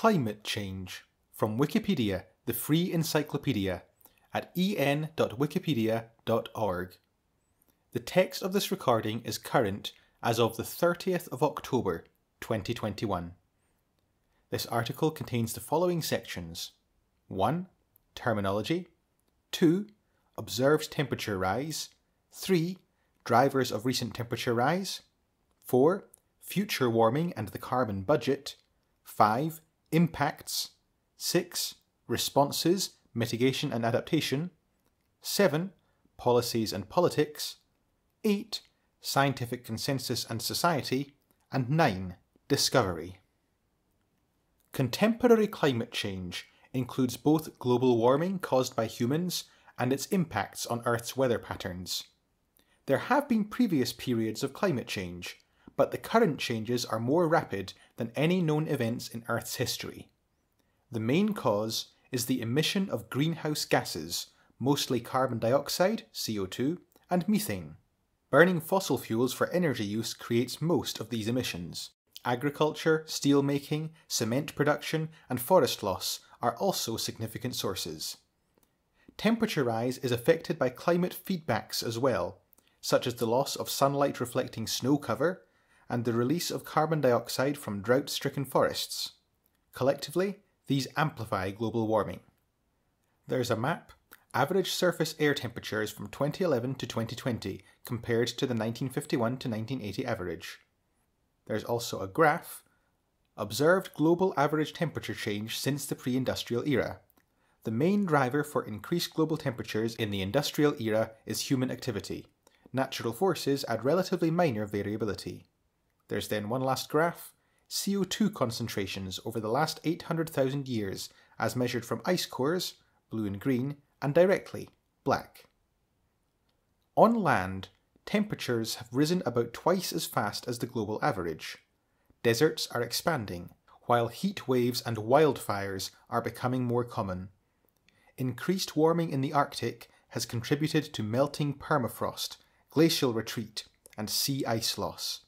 Climate Change from Wikipedia, the free encyclopedia, at en.wikipedia.org. The text of this recording is current as of the 30th of October 2021. This article contains the following sections 1. Terminology, 2. Observed temperature rise, 3. Drivers of recent temperature rise, 4. Future warming and the carbon budget, 5. Impacts, 6. Responses, mitigation and adaptation, 7. Policies and politics, 8. Scientific consensus and society, and 9. Discovery. Contemporary climate change includes both global warming caused by humans and its impacts on Earth's weather patterns. There have been previous periods of climate change, but the current changes are more rapid than any known events in Earth's history. The main cause is the emission of greenhouse gases, mostly carbon dioxide, CO2, and methane. Burning fossil fuels for energy use creates most of these emissions. Agriculture, steelmaking, cement production, and forest loss are also significant sources. Temperature rise is affected by climate feedbacks as well, such as the loss of sunlight reflecting snow cover and the release of carbon dioxide from drought stricken forests. Collectively, these amplify global warming. There's a map average surface air temperatures from 2011 to 2020 compared to the 1951 to 1980 average. There's also a graph observed global average temperature change since the pre industrial era. The main driver for increased global temperatures in the industrial era is human activity. Natural forces add relatively minor variability. There's then one last graph CO2 concentrations over the last 800,000 years as measured from ice cores, blue and green, and directly, black. On land, temperatures have risen about twice as fast as the global average. Deserts are expanding, while heat waves and wildfires are becoming more common. Increased warming in the Arctic has contributed to melting permafrost, glacial retreat, and sea ice loss.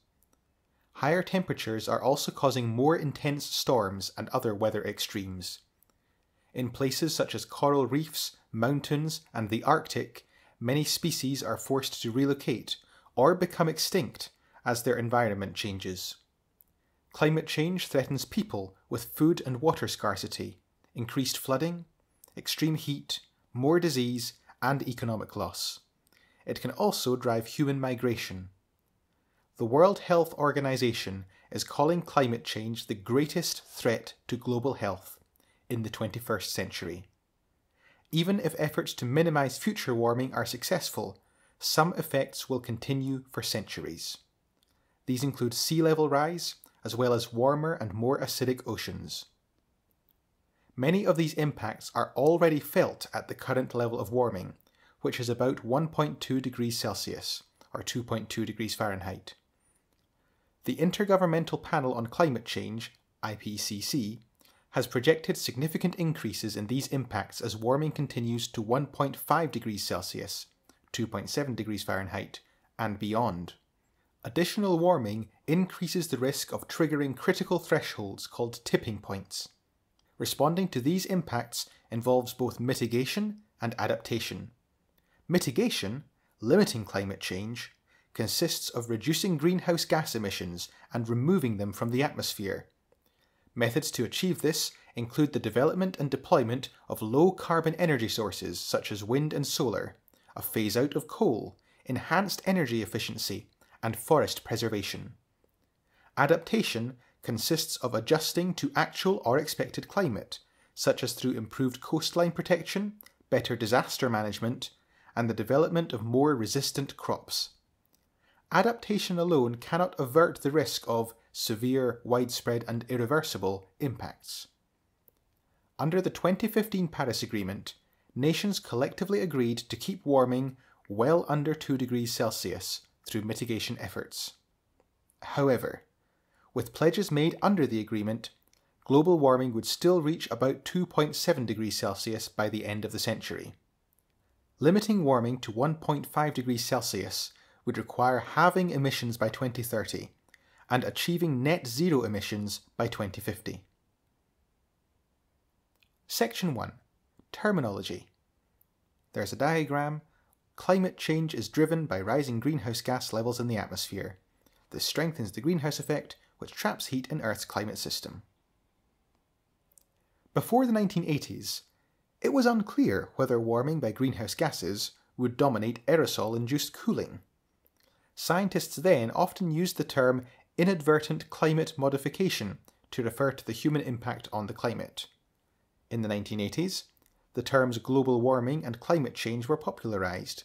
Higher temperatures are also causing more intense storms and other weather extremes. In places such as coral reefs, mountains, and the Arctic, many species are forced to relocate or become extinct as their environment changes. Climate change threatens people with food and water scarcity, increased flooding, extreme heat, more disease, and economic loss. It can also drive human migration. The World Health Organization is calling climate change the greatest threat to global health in the 21st century. Even if efforts to minimize future warming are successful, some effects will continue for centuries. These include sea level rise, as well as warmer and more acidic oceans. Many of these impacts are already felt at the current level of warming, which is about 1.2 degrees Celsius, or 2.2 degrees Fahrenheit. The Intergovernmental Panel on Climate Change, IPCC, has projected significant increases in these impacts as warming continues to 1.5 degrees Celsius, 2.7 degrees Fahrenheit, and beyond. Additional warming increases the risk of triggering critical thresholds called tipping points. Responding to these impacts involves both mitigation and adaptation. Mitigation, limiting climate change, consists of reducing greenhouse gas emissions and removing them from the atmosphere. Methods to achieve this include the development and deployment of low carbon energy sources such as wind and solar, a phase out of coal, enhanced energy efficiency, and forest preservation. Adaptation consists of adjusting to actual or expected climate, such as through improved coastline protection, better disaster management, and the development of more resistant crops adaptation alone cannot avert the risk of severe, widespread, and irreversible impacts. Under the 2015 Paris Agreement, nations collectively agreed to keep warming well under 2 degrees Celsius through mitigation efforts. However, with pledges made under the agreement, global warming would still reach about 2.7 degrees Celsius by the end of the century. Limiting warming to 1.5 degrees Celsius would require halving emissions by 2030 and achieving net zero emissions by 2050. Section 1 Terminology. There's a diagram. Climate change is driven by rising greenhouse gas levels in the atmosphere. This strengthens the greenhouse effect, which traps heat in Earth's climate system. Before the 1980s, it was unclear whether warming by greenhouse gases would dominate aerosol induced cooling. Scientists then often used the term inadvertent climate modification to refer to the human impact on the climate. In the 1980s, the terms global warming and climate change were popularised.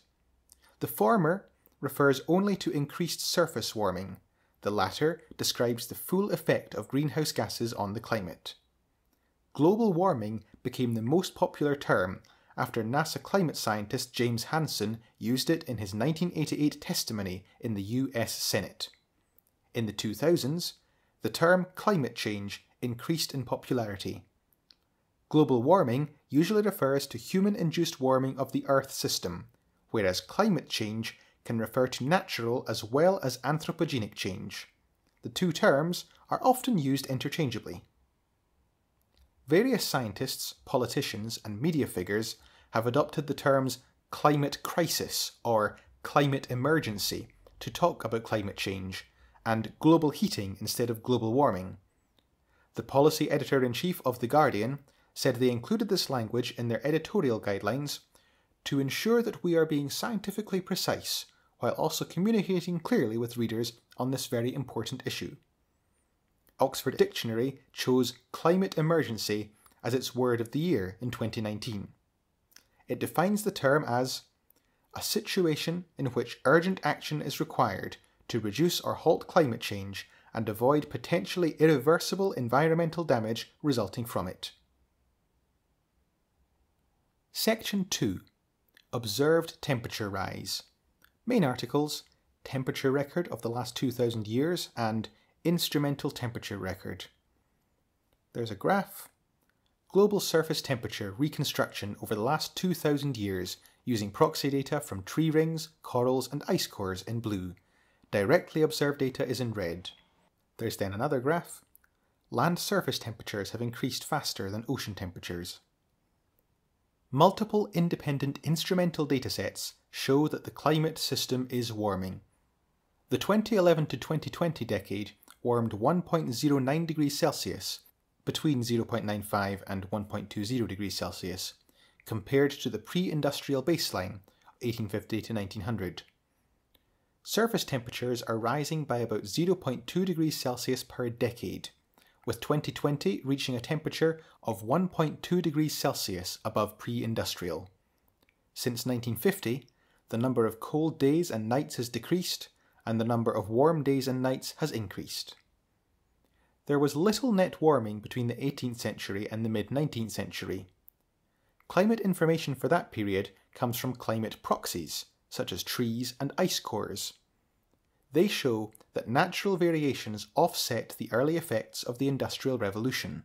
The former refers only to increased surface warming, the latter describes the full effect of greenhouse gases on the climate. Global warming became the most popular term after NASA climate scientist James Hansen used it in his 1988 testimony in the US Senate. In the 2000s, the term climate change increased in popularity. Global warming usually refers to human induced warming of the Earth system, whereas climate change can refer to natural as well as anthropogenic change. The two terms are often used interchangeably. Various scientists, politicians, and media figures have adopted the terms climate crisis or climate emergency to talk about climate change, and global heating instead of global warming. The policy editor in chief of The Guardian said they included this language in their editorial guidelines to ensure that we are being scientifically precise while also communicating clearly with readers on this very important issue. Oxford Dictionary chose climate emergency as its word of the year in 2019. It defines the term as a situation in which urgent action is required to reduce or halt climate change and avoid potentially irreversible environmental damage resulting from it. Section 2 Observed Temperature Rise. Main articles Temperature Record of the last 2000 years and Instrumental Temperature Record. There's a graph. Global surface temperature reconstruction over the last 2000 years using proxy data from tree rings, corals, and ice cores in blue. Directly observed data is in red. There's then another graph. Land surface temperatures have increased faster than ocean temperatures. Multiple independent instrumental datasets show that the climate system is warming. The 2011 to 2020 decade warmed 1.09 degrees Celsius, between 0.95 and 1.20 degrees Celsius, compared to the pre industrial baseline, 1850 to 1900. Surface temperatures are rising by about 0.2 degrees Celsius per decade, with 2020 reaching a temperature of 1.2 degrees Celsius above pre industrial. Since 1950, the number of cold days and nights has decreased, and the number of warm days and nights has increased. There was little net warming between the 18th century and the mid 19th century. Climate information for that period comes from climate proxies, such as trees and ice cores. They show that natural variations offset the early effects of the Industrial Revolution.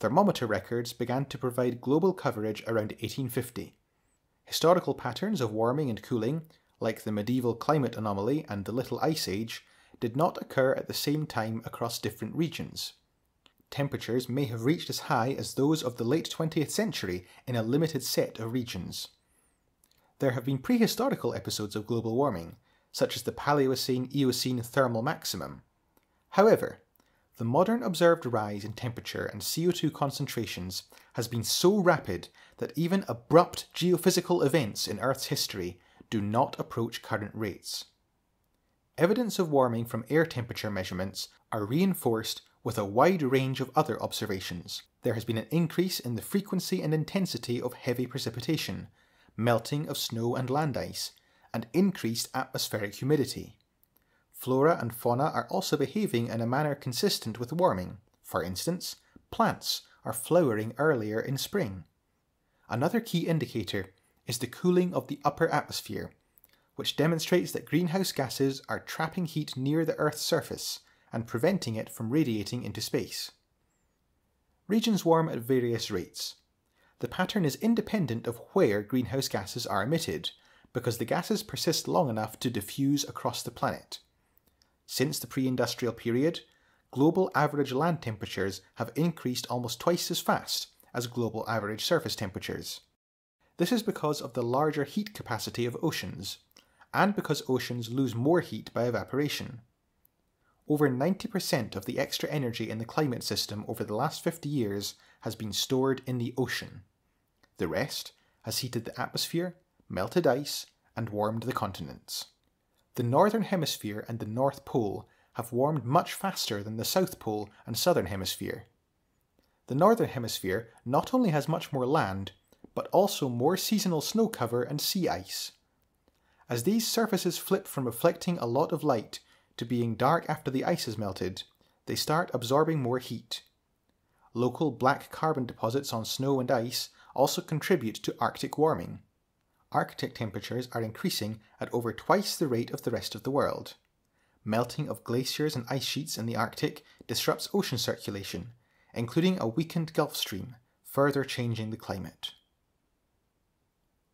Thermometer records began to provide global coverage around 1850. Historical patterns of warming and cooling, like the medieval climate anomaly and the Little Ice Age, did not occur at the same time across different regions. Temperatures may have reached as high as those of the late 20th century in a limited set of regions. There have been prehistorical episodes of global warming, such as the Paleocene Eocene thermal maximum. However, the modern observed rise in temperature and CO2 concentrations has been so rapid that even abrupt geophysical events in Earth's history do not approach current rates. Evidence of warming from air temperature measurements are reinforced with a wide range of other observations. There has been an increase in the frequency and intensity of heavy precipitation, melting of snow and land ice, and increased atmospheric humidity. Flora and fauna are also behaving in a manner consistent with warming. For instance, plants are flowering earlier in spring. Another key indicator is the cooling of the upper atmosphere, which demonstrates that greenhouse gases are trapping heat near the Earth's surface and preventing it from radiating into space. Regions warm at various rates. The pattern is independent of where greenhouse gases are emitted, because the gases persist long enough to diffuse across the planet. Since the pre industrial period, global average land temperatures have increased almost twice as fast as global average surface temperatures. This is because of the larger heat capacity of oceans, and because oceans lose more heat by evaporation. Over 90% of the extra energy in the climate system over the last 50 years has been stored in the ocean. The rest has heated the atmosphere, melted ice, and warmed the continents. The Northern Hemisphere and the North Pole have warmed much faster than the South Pole and Southern Hemisphere. The Northern Hemisphere not only has much more land, but also more seasonal snow cover and sea ice. As these surfaces flip from reflecting a lot of light to being dark after the ice has melted, they start absorbing more heat. Local black carbon deposits on snow and ice also contribute to Arctic warming. Arctic temperatures are increasing at over twice the rate of the rest of the world. Melting of glaciers and ice sheets in the Arctic disrupts ocean circulation, including a weakened Gulf Stream, further changing the climate.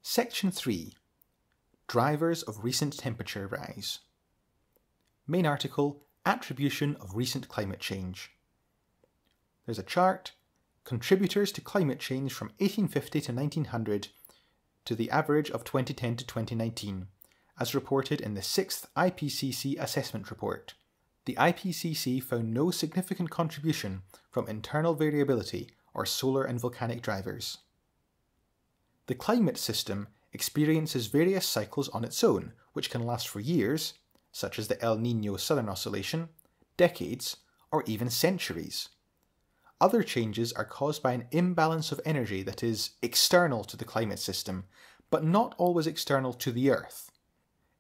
Section 3 Drivers of recent temperature rise. Main article Attribution of recent climate change. There's a chart Contributors to climate change from 1850 to 1900 to the average of 2010 to 2019, as reported in the 6th IPCC Assessment Report. The IPCC found no significant contribution from internal variability or solar and volcanic drivers. The climate system experiences various cycles on its own, which can last for years, such as the El Nino Southern Oscillation, decades, or even centuries. Other changes are caused by an imbalance of energy that is external to the climate system, but not always external to the Earth.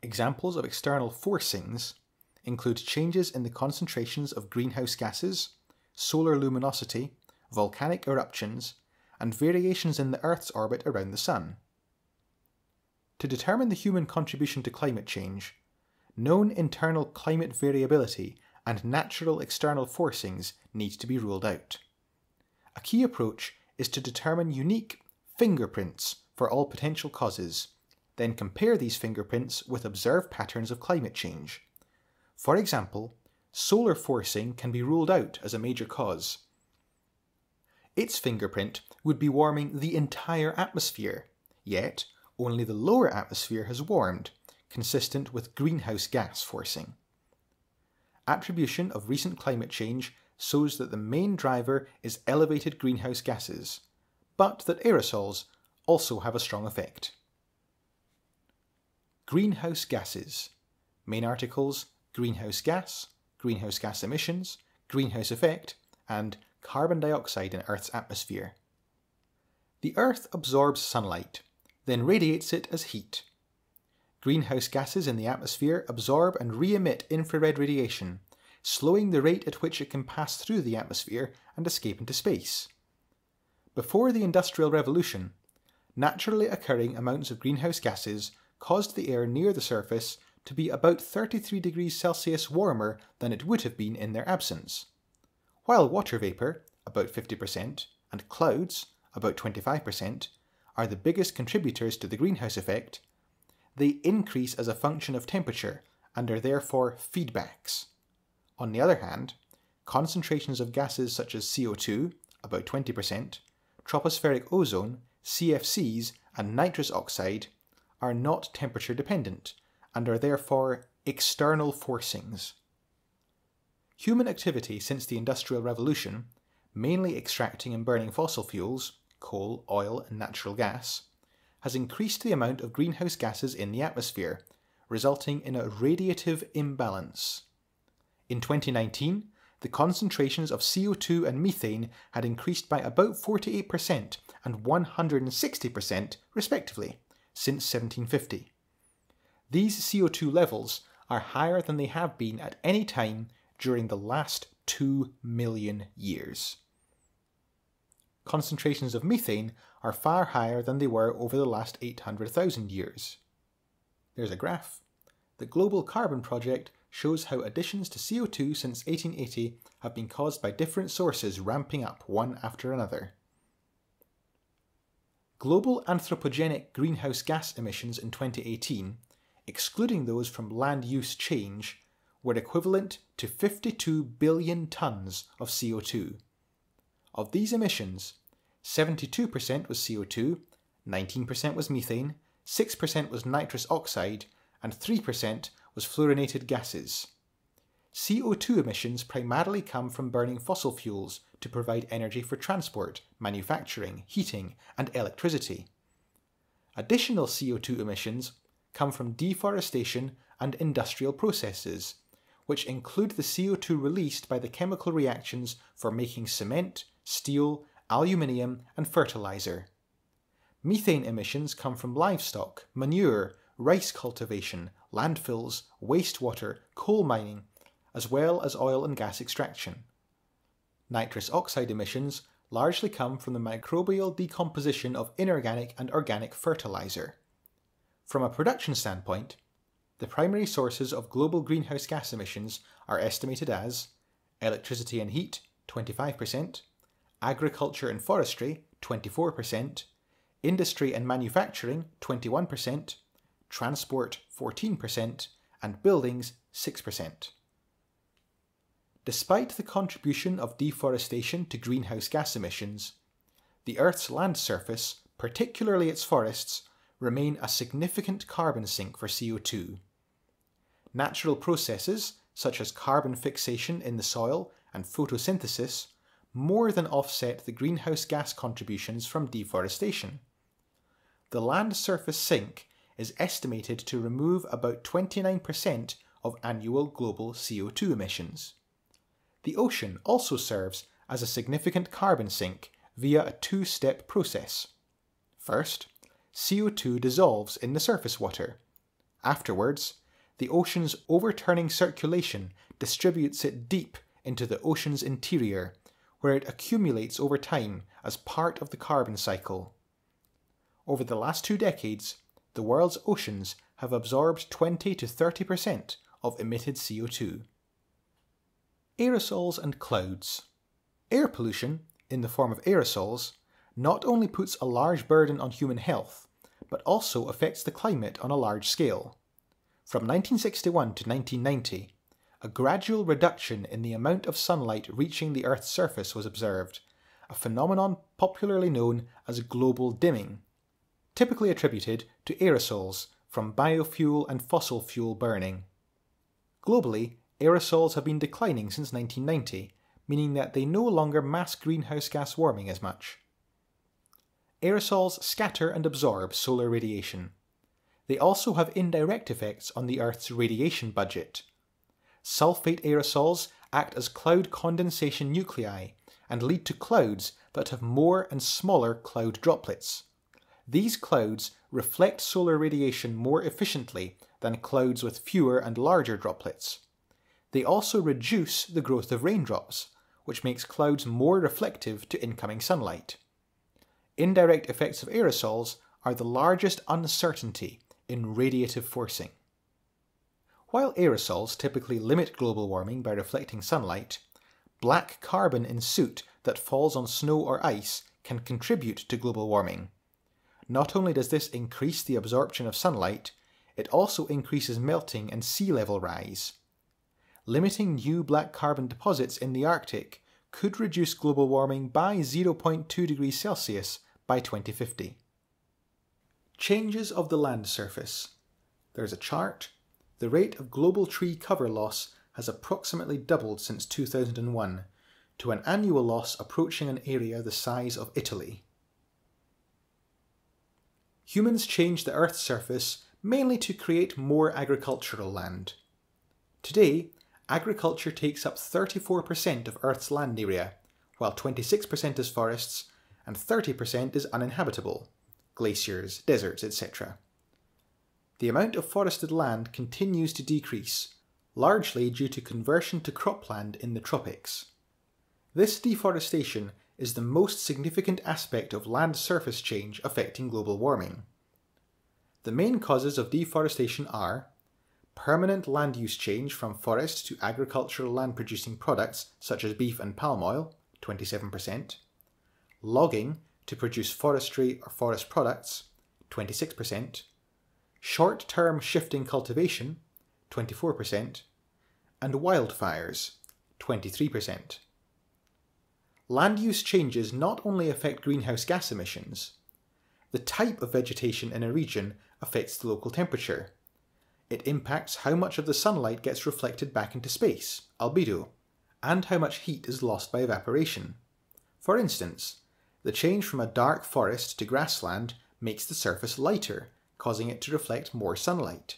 Examples of external forcings include changes in the concentrations of greenhouse gases, solar luminosity, volcanic eruptions, and variations in the Earth's orbit around the Sun. To determine the human contribution to climate change, known internal climate variability and natural external forcings need to be ruled out. A key approach is to determine unique fingerprints for all potential causes, then compare these fingerprints with observed patterns of climate change. For example, solar forcing can be ruled out as a major cause. Its fingerprint would be warming the entire atmosphere, yet only the lower atmosphere has warmed, consistent with greenhouse gas forcing. Attribution of recent climate change shows that the main driver is elevated greenhouse gases, but that aerosols also have a strong effect. Greenhouse gases. Main articles greenhouse gas, greenhouse gas emissions, greenhouse effect, and carbon dioxide in Earth's atmosphere. The Earth absorbs sunlight, then radiates it as heat. Greenhouse gases in the atmosphere absorb and re emit infrared radiation, slowing the rate at which it can pass through the atmosphere and escape into space. Before the Industrial Revolution, naturally occurring amounts of greenhouse gases caused the air near the surface to be about 33 degrees Celsius warmer than it would have been in their absence. While water vapour, about 50%, and clouds, about 25%, are the biggest contributors to the greenhouse effect, they increase as a function of temperature and are therefore feedbacks. On the other hand, concentrations of gases such as CO2, about 20%, tropospheric ozone, CFCs, and nitrous oxide are not temperature dependent and are therefore external forcings. Human activity since the Industrial Revolution, mainly extracting and burning fossil fuels, coal, oil, and natural gas, has increased the amount of greenhouse gases in the atmosphere, resulting in a radiative imbalance. In 2019, the concentrations of CO2 and methane had increased by about 48% and 160% respectively since 1750. These CO2 levels are higher than they have been at any time during the last 2 million years. Concentrations of methane are far higher than they were over the last 800,000 years. There's a graph. The Global Carbon Project shows how additions to CO2 since 1880 have been caused by different sources ramping up one after another. Global anthropogenic greenhouse gas emissions in 2018, excluding those from land use change, were equivalent to 52 billion tonnes of CO2. Of these emissions, 72% was CO2, 19% was methane, 6% was nitrous oxide, and 3% was fluorinated gases. CO2 emissions primarily come from burning fossil fuels to provide energy for transport, manufacturing, heating, and electricity. Additional CO2 emissions come from deforestation and industrial processes, which include the CO2 released by the chemical reactions for making cement, steel, aluminium, and fertilizer. Methane emissions come from livestock, manure, rice cultivation, landfills, wastewater, coal mining, as well as oil and gas extraction. Nitrous oxide emissions largely come from the microbial decomposition of inorganic and organic fertilizer. From a production standpoint, the primary sources of global greenhouse gas emissions are estimated as electricity and heat, 25%, agriculture and forestry, 24%, industry and manufacturing, 21%, transport, 14%, and buildings, 6%. Despite the contribution of deforestation to greenhouse gas emissions, the Earth's land surface, particularly its forests, remain a significant carbon sink for CO2. Natural processes, such as carbon fixation in the soil and photosynthesis, more than offset the greenhouse gas contributions from deforestation. The land surface sink is estimated to remove about 29% of annual global CO2 emissions. The ocean also serves as a significant carbon sink via a two step process. First, CO2 dissolves in the surface water. Afterwards, the ocean's overturning circulation distributes it deep into the ocean's interior, where it accumulates over time as part of the carbon cycle. Over the last two decades, the world's oceans have absorbed 20 to 30% of emitted CO2. Aerosols and clouds. Air pollution, in the form of aerosols, not only puts a large burden on human health, but also affects the climate on a large scale. From 1961 to 1990, a gradual reduction in the amount of sunlight reaching the Earth's surface was observed, a phenomenon popularly known as global dimming, typically attributed to aerosols from biofuel and fossil fuel burning. Globally, aerosols have been declining since 1990, meaning that they no longer mask greenhouse gas warming as much. Aerosols scatter and absorb solar radiation. They also have indirect effects on the Earth's radiation budget. Sulfate aerosols act as cloud condensation nuclei and lead to clouds that have more and smaller cloud droplets. These clouds reflect solar radiation more efficiently than clouds with fewer and larger droplets. They also reduce the growth of raindrops, which makes clouds more reflective to incoming sunlight. Indirect effects of aerosols are the largest uncertainty in radiative forcing. While aerosols typically limit global warming by reflecting sunlight, black carbon in soot that falls on snow or ice can contribute to global warming. Not only does this increase the absorption of sunlight, it also increases melting and sea level rise limiting new black carbon deposits in the Arctic could reduce global warming by 0.2 degrees Celsius by 2050. Changes of the land surface. There's a chart. The rate of global tree cover loss has approximately doubled since 2001 to an annual loss approaching an area the size of Italy. Humans changed the Earth's surface mainly to create more agricultural land. Today, agriculture takes up 34% of Earth's land area, while 26% is forests and 30% is uninhabitable glaciers, deserts, etc. The amount of forested land continues to decrease, largely due to conversion to cropland in the tropics. This deforestation is the most significant aspect of land surface change affecting global warming. The main causes of deforestation are permanent land use change from forest to agricultural land producing products such as beef and palm oil, 27%, logging to produce forestry or forest products, 26%, short term shifting cultivation, 24%, and wildfires, 23%. land use changes not only affect greenhouse gas emissions, the type of vegetation in a region affects the local temperature. It impacts how much of the sunlight gets reflected back into space, albedo, and how much heat is lost by evaporation. For instance, the change from a dark forest to grassland makes the surface lighter, causing it to reflect more sunlight.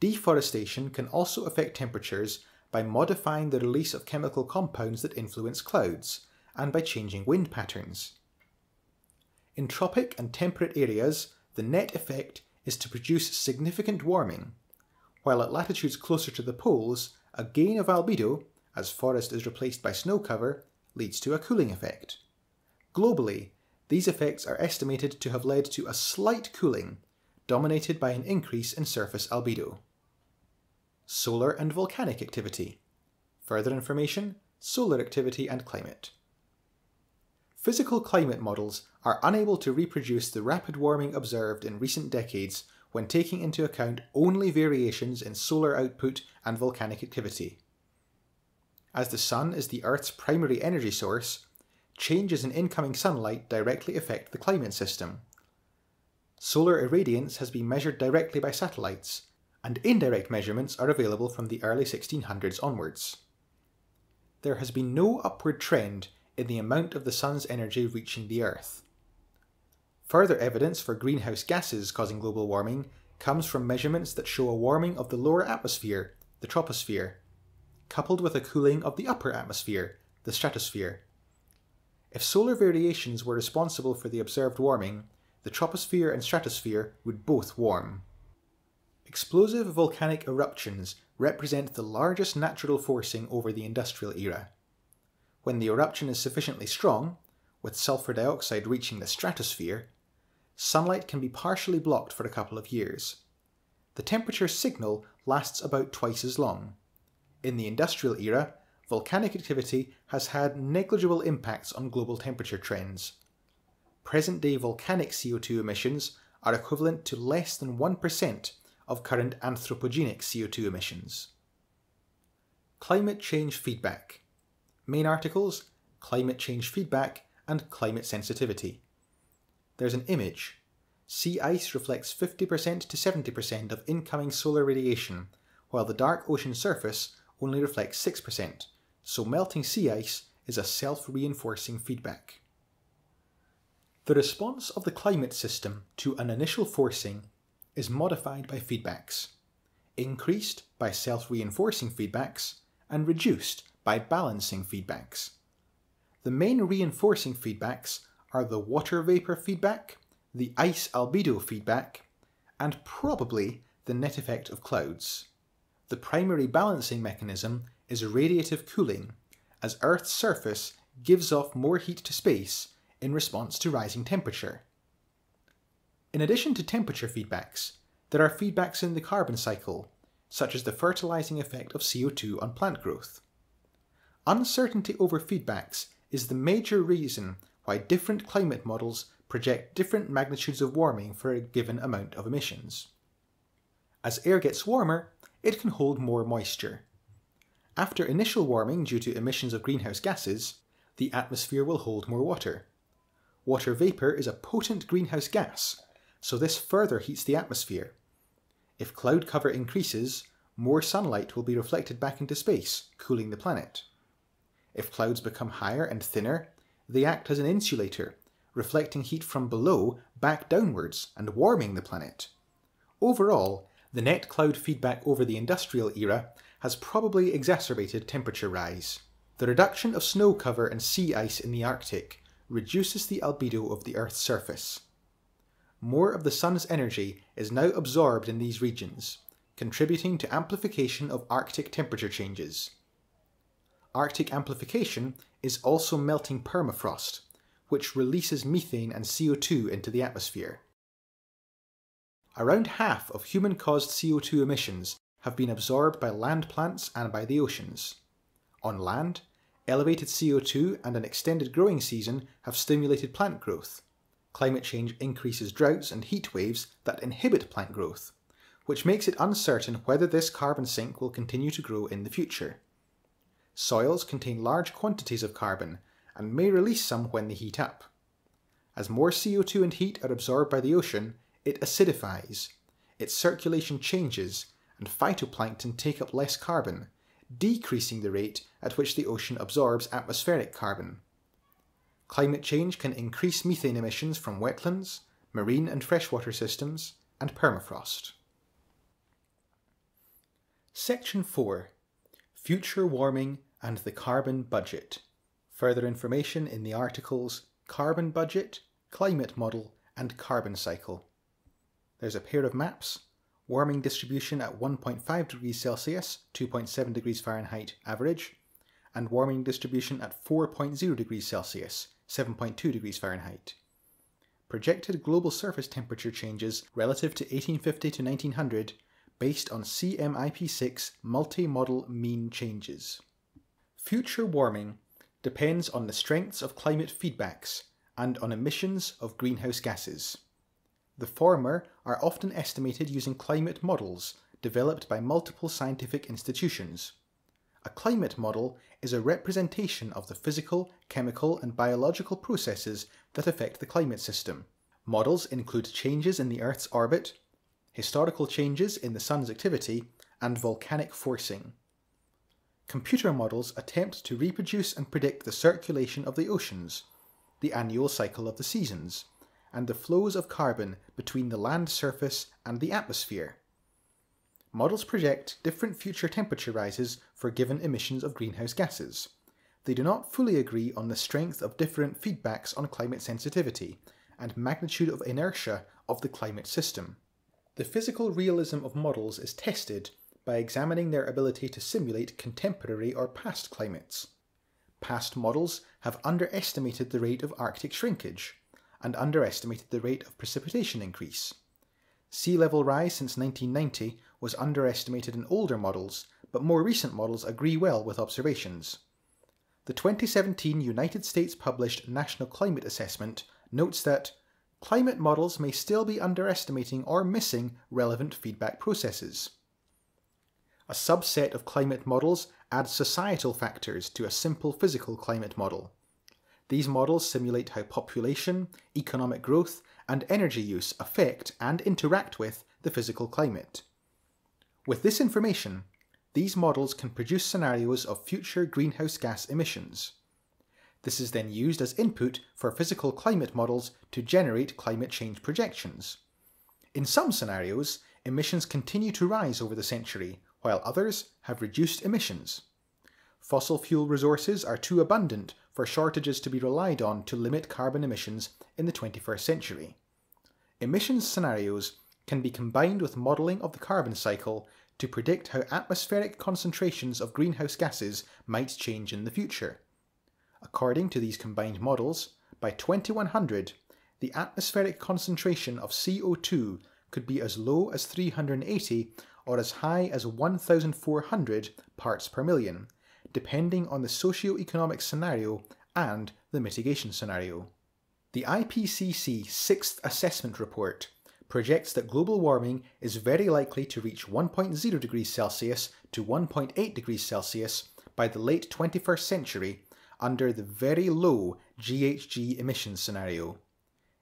Deforestation can also affect temperatures by modifying the release of chemical compounds that influence clouds, and by changing wind patterns. In tropic and temperate areas, the net effect is to produce significant warming, while at latitudes closer to the poles, a gain of albedo, as forest is replaced by snow cover, leads to a cooling effect. Globally, these effects are estimated to have led to a slight cooling, dominated by an increase in surface albedo. Solar and volcanic activity. Further information, solar activity and climate. Physical climate models are unable to reproduce the rapid warming observed in recent decades when taking into account only variations in solar output and volcanic activity. As the sun is the Earth's primary energy source, changes in incoming sunlight directly affect the climate system. Solar irradiance has been measured directly by satellites, and indirect measurements are available from the early 1600s onwards. There has been no upward trend in the amount of the sun's energy reaching the Earth. Further evidence for greenhouse gases causing global warming comes from measurements that show a warming of the lower atmosphere, the troposphere, coupled with a cooling of the upper atmosphere, the stratosphere. If solar variations were responsible for the observed warming, the troposphere and stratosphere would both warm. Explosive volcanic eruptions represent the largest natural forcing over the industrial era. When the eruption is sufficiently strong, with sulfur dioxide reaching the stratosphere, sunlight can be partially blocked for a couple of years. The temperature signal lasts about twice as long. In the industrial era, volcanic activity has had negligible impacts on global temperature trends. Present day volcanic CO2 emissions are equivalent to less than 1% of current anthropogenic CO2 emissions. Climate change feedback. Main articles Climate change feedback and climate sensitivity. There's an image. Sea ice reflects 50% to 70% of incoming solar radiation, while the dark ocean surface only reflects 6%, so melting sea ice is a self reinforcing feedback. The response of the climate system to an initial forcing is modified by feedbacks, increased by self reinforcing feedbacks, and reduced by balancing feedbacks. The main reinforcing feedbacks are the water vapor feedback, the ice albedo feedback, and probably the net effect of clouds. The primary balancing mechanism is radiative cooling, as Earth's surface gives off more heat to space in response to rising temperature. In addition to temperature feedbacks, there are feedbacks in the carbon cycle, such as the fertilizing effect of CO2 on plant growth. Uncertainty over feedbacks is the major reason why different climate models project different magnitudes of warming for a given amount of emissions. As air gets warmer, it can hold more moisture. After initial warming due to emissions of greenhouse gases, the atmosphere will hold more water. Water vapour is a potent greenhouse gas so this further heats the atmosphere. If cloud cover increases, more sunlight will be reflected back into space, cooling the planet. If clouds become higher and thinner, they act as an insulator, reflecting heat from below back downwards and warming the planet. Overall, the net cloud feedback over the industrial era has probably exacerbated temperature rise. The reduction of snow cover and sea ice in the Arctic reduces the albedo of the Earth's surface more of the sun's energy is now absorbed in these regions, contributing to amplification of Arctic temperature changes. Arctic amplification is also melting permafrost, which releases methane and CO2 into the atmosphere. Around half of human caused CO2 emissions have been absorbed by land plants and by the oceans. On land, elevated CO2 and an extended growing season have stimulated plant growth, climate change increases droughts and heat waves that inhibit plant growth, which makes it uncertain whether this carbon sink will continue to grow in the future. Soils contain large quantities of carbon, and may release some when they heat up. As more CO2 and heat are absorbed by the ocean, it acidifies, its circulation changes, and phytoplankton take up less carbon, decreasing the rate at which the ocean absorbs atmospheric carbon. Climate change can increase methane emissions from wetlands, marine and freshwater systems, and permafrost. Section 4 Future Warming and the Carbon Budget. Further information in the articles Carbon Budget, Climate Model, and Carbon Cycle. There's a pair of maps warming distribution at 1.5 degrees Celsius, 2.7 degrees Fahrenheit average, and warming distribution at 4.0 degrees Celsius, 7.2 degrees Fahrenheit. Projected global surface temperature changes relative to 1850 to 1900 based on CMIP6 multi-model mean changes. Future warming depends on the strengths of climate feedbacks and on emissions of greenhouse gases. The former are often estimated using climate models developed by multiple scientific institutions. A climate model is a representation of the physical, chemical, and biological processes that affect the climate system. Models include changes in the Earth's orbit, historical changes in the Sun's activity, and volcanic forcing. Computer models attempt to reproduce and predict the circulation of the oceans, the annual cycle of the seasons, and the flows of carbon between the land surface and the atmosphere. Models project different future temperature rises for given emissions of greenhouse gases. They do not fully agree on the strength of different feedbacks on climate sensitivity and magnitude of inertia of the climate system. The physical realism of models is tested by examining their ability to simulate contemporary or past climates. Past models have underestimated the rate of Arctic shrinkage and underestimated the rate of precipitation increase. Sea level rise since 1990 was underestimated in older models, but more recent models agree well with observations. The 2017 United States published National Climate Assessment notes that climate models may still be underestimating or missing relevant feedback processes. A subset of climate models adds societal factors to a simple physical climate model. These models simulate how population, economic growth, and energy use affect and interact with the physical climate. With this information, these models can produce scenarios of future greenhouse gas emissions. This is then used as input for physical climate models to generate climate change projections. In some scenarios, emissions continue to rise over the century, while others have reduced emissions. Fossil fuel resources are too abundant for shortages to be relied on to limit carbon emissions in the 21st century. Emissions scenarios can be combined with modelling of the carbon cycle to predict how atmospheric concentrations of greenhouse gases might change in the future. According to these combined models, by 2100, the atmospheric concentration of CO2 could be as low as 380 or as high as 1400 parts per million, depending on the socio-economic scenario and the mitigation scenario. The IPCC Sixth Assessment Report projects that global warming is very likely to reach 1.0 degrees Celsius to 1.8 degrees Celsius by the late 21st century under the very low GHG emissions scenario.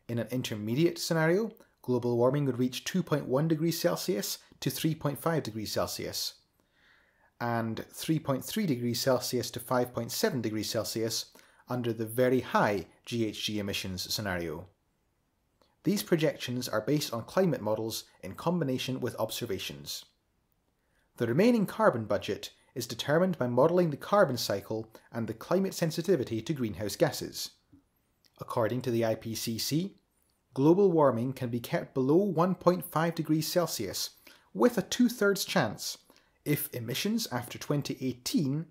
In an intermediate scenario, global warming would reach 2.1 degrees Celsius to 3.5 degrees Celsius, and 3.3 degrees Celsius to 5.7 degrees Celsius under the very high GHG emissions scenario. These projections are based on climate models in combination with observations. The remaining carbon budget is determined by modelling the carbon cycle and the climate sensitivity to greenhouse gases. According to the IPCC, global warming can be kept below 1.5 degrees Celsius with a two thirds chance if emissions after 2018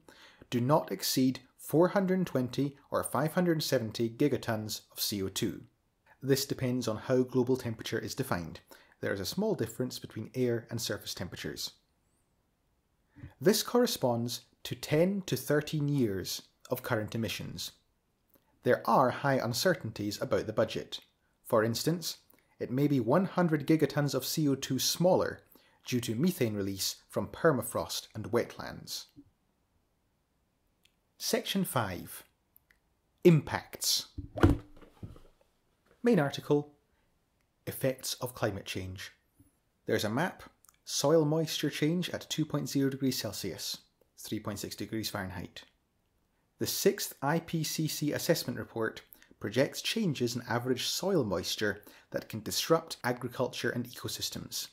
do not exceed 420 or 570 gigatons of CO2. This depends on how global temperature is defined. There is a small difference between air and surface temperatures. This corresponds to 10 to 13 years of current emissions. There are high uncertainties about the budget. For instance, it may be 100 gigatons of CO2 smaller due to methane release from permafrost and wetlands. Section 5 Impacts. Main article Effects of climate change. There's a map soil moisture change at 2.0 degrees Celsius, 3.6 degrees Fahrenheit. The sixth IPCC assessment report projects changes in average soil moisture that can disrupt agriculture and ecosystems.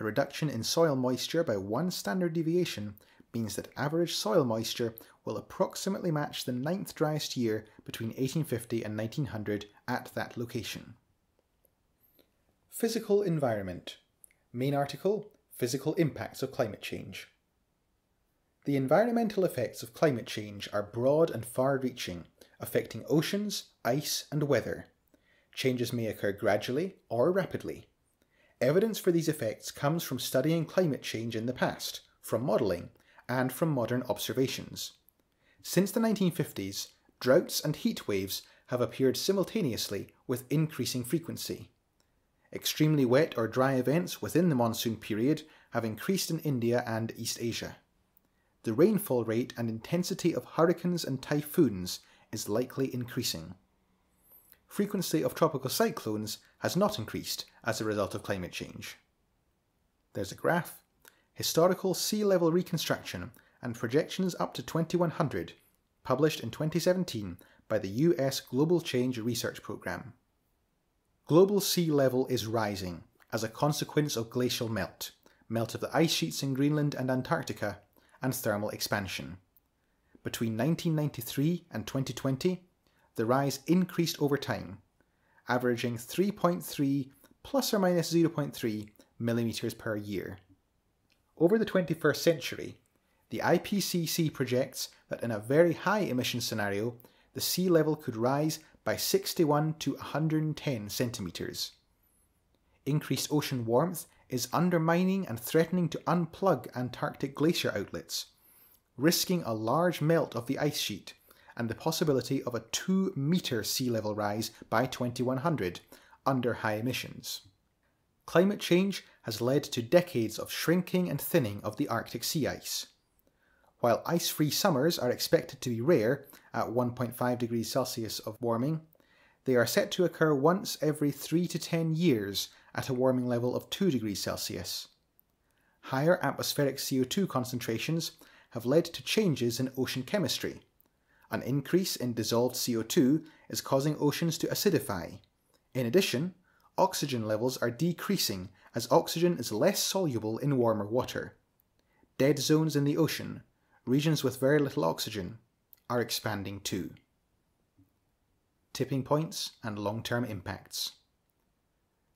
A reduction in soil moisture by one standard deviation means that average soil moisture will approximately match the ninth driest year between 1850 and 1900 at that location. Physical environment. Main article Physical impacts of climate change. The environmental effects of climate change are broad and far reaching, affecting oceans, ice, and weather. Changes may occur gradually or rapidly. Evidence for these effects comes from studying climate change in the past, from modelling, and from modern observations. Since the 1950s, droughts and heat waves have appeared simultaneously with increasing frequency. Extremely wet or dry events within the monsoon period have increased in India and East Asia. The rainfall rate and intensity of hurricanes and typhoons is likely increasing. Frequency of tropical cyclones has not increased as a result of climate change. There's a graph, historical sea level reconstruction and projections up to 2100, published in 2017 by the US Global Change Research Programme. Global sea level is rising as a consequence of glacial melt, melt of the ice sheets in Greenland and Antarctica, and thermal expansion. Between 1993 and 2020, the rise increased over time, averaging 3.3 plus or minus 0.3 millimeters per year. Over the 21st century, the IPCC projects that in a very high emission scenario, the sea level could rise by 61 to 110 centimetres. Increased ocean warmth is undermining and threatening to unplug Antarctic glacier outlets, risking a large melt of the ice sheet and the possibility of a 2 metre sea level rise by 2100 under high emissions. Climate change has led to decades of shrinking and thinning of the Arctic sea ice. While ice free summers are expected to be rare at 1.5 degrees Celsius of warming, they are set to occur once every 3 to 10 years at a warming level of 2 degrees Celsius. Higher atmospheric CO2 concentrations have led to changes in ocean chemistry. An increase in dissolved CO2 is causing oceans to acidify. In addition, oxygen levels are decreasing as oxygen is less soluble in warmer water. Dead zones in the ocean, regions with very little oxygen are expanding too. Tipping points and long term impacts.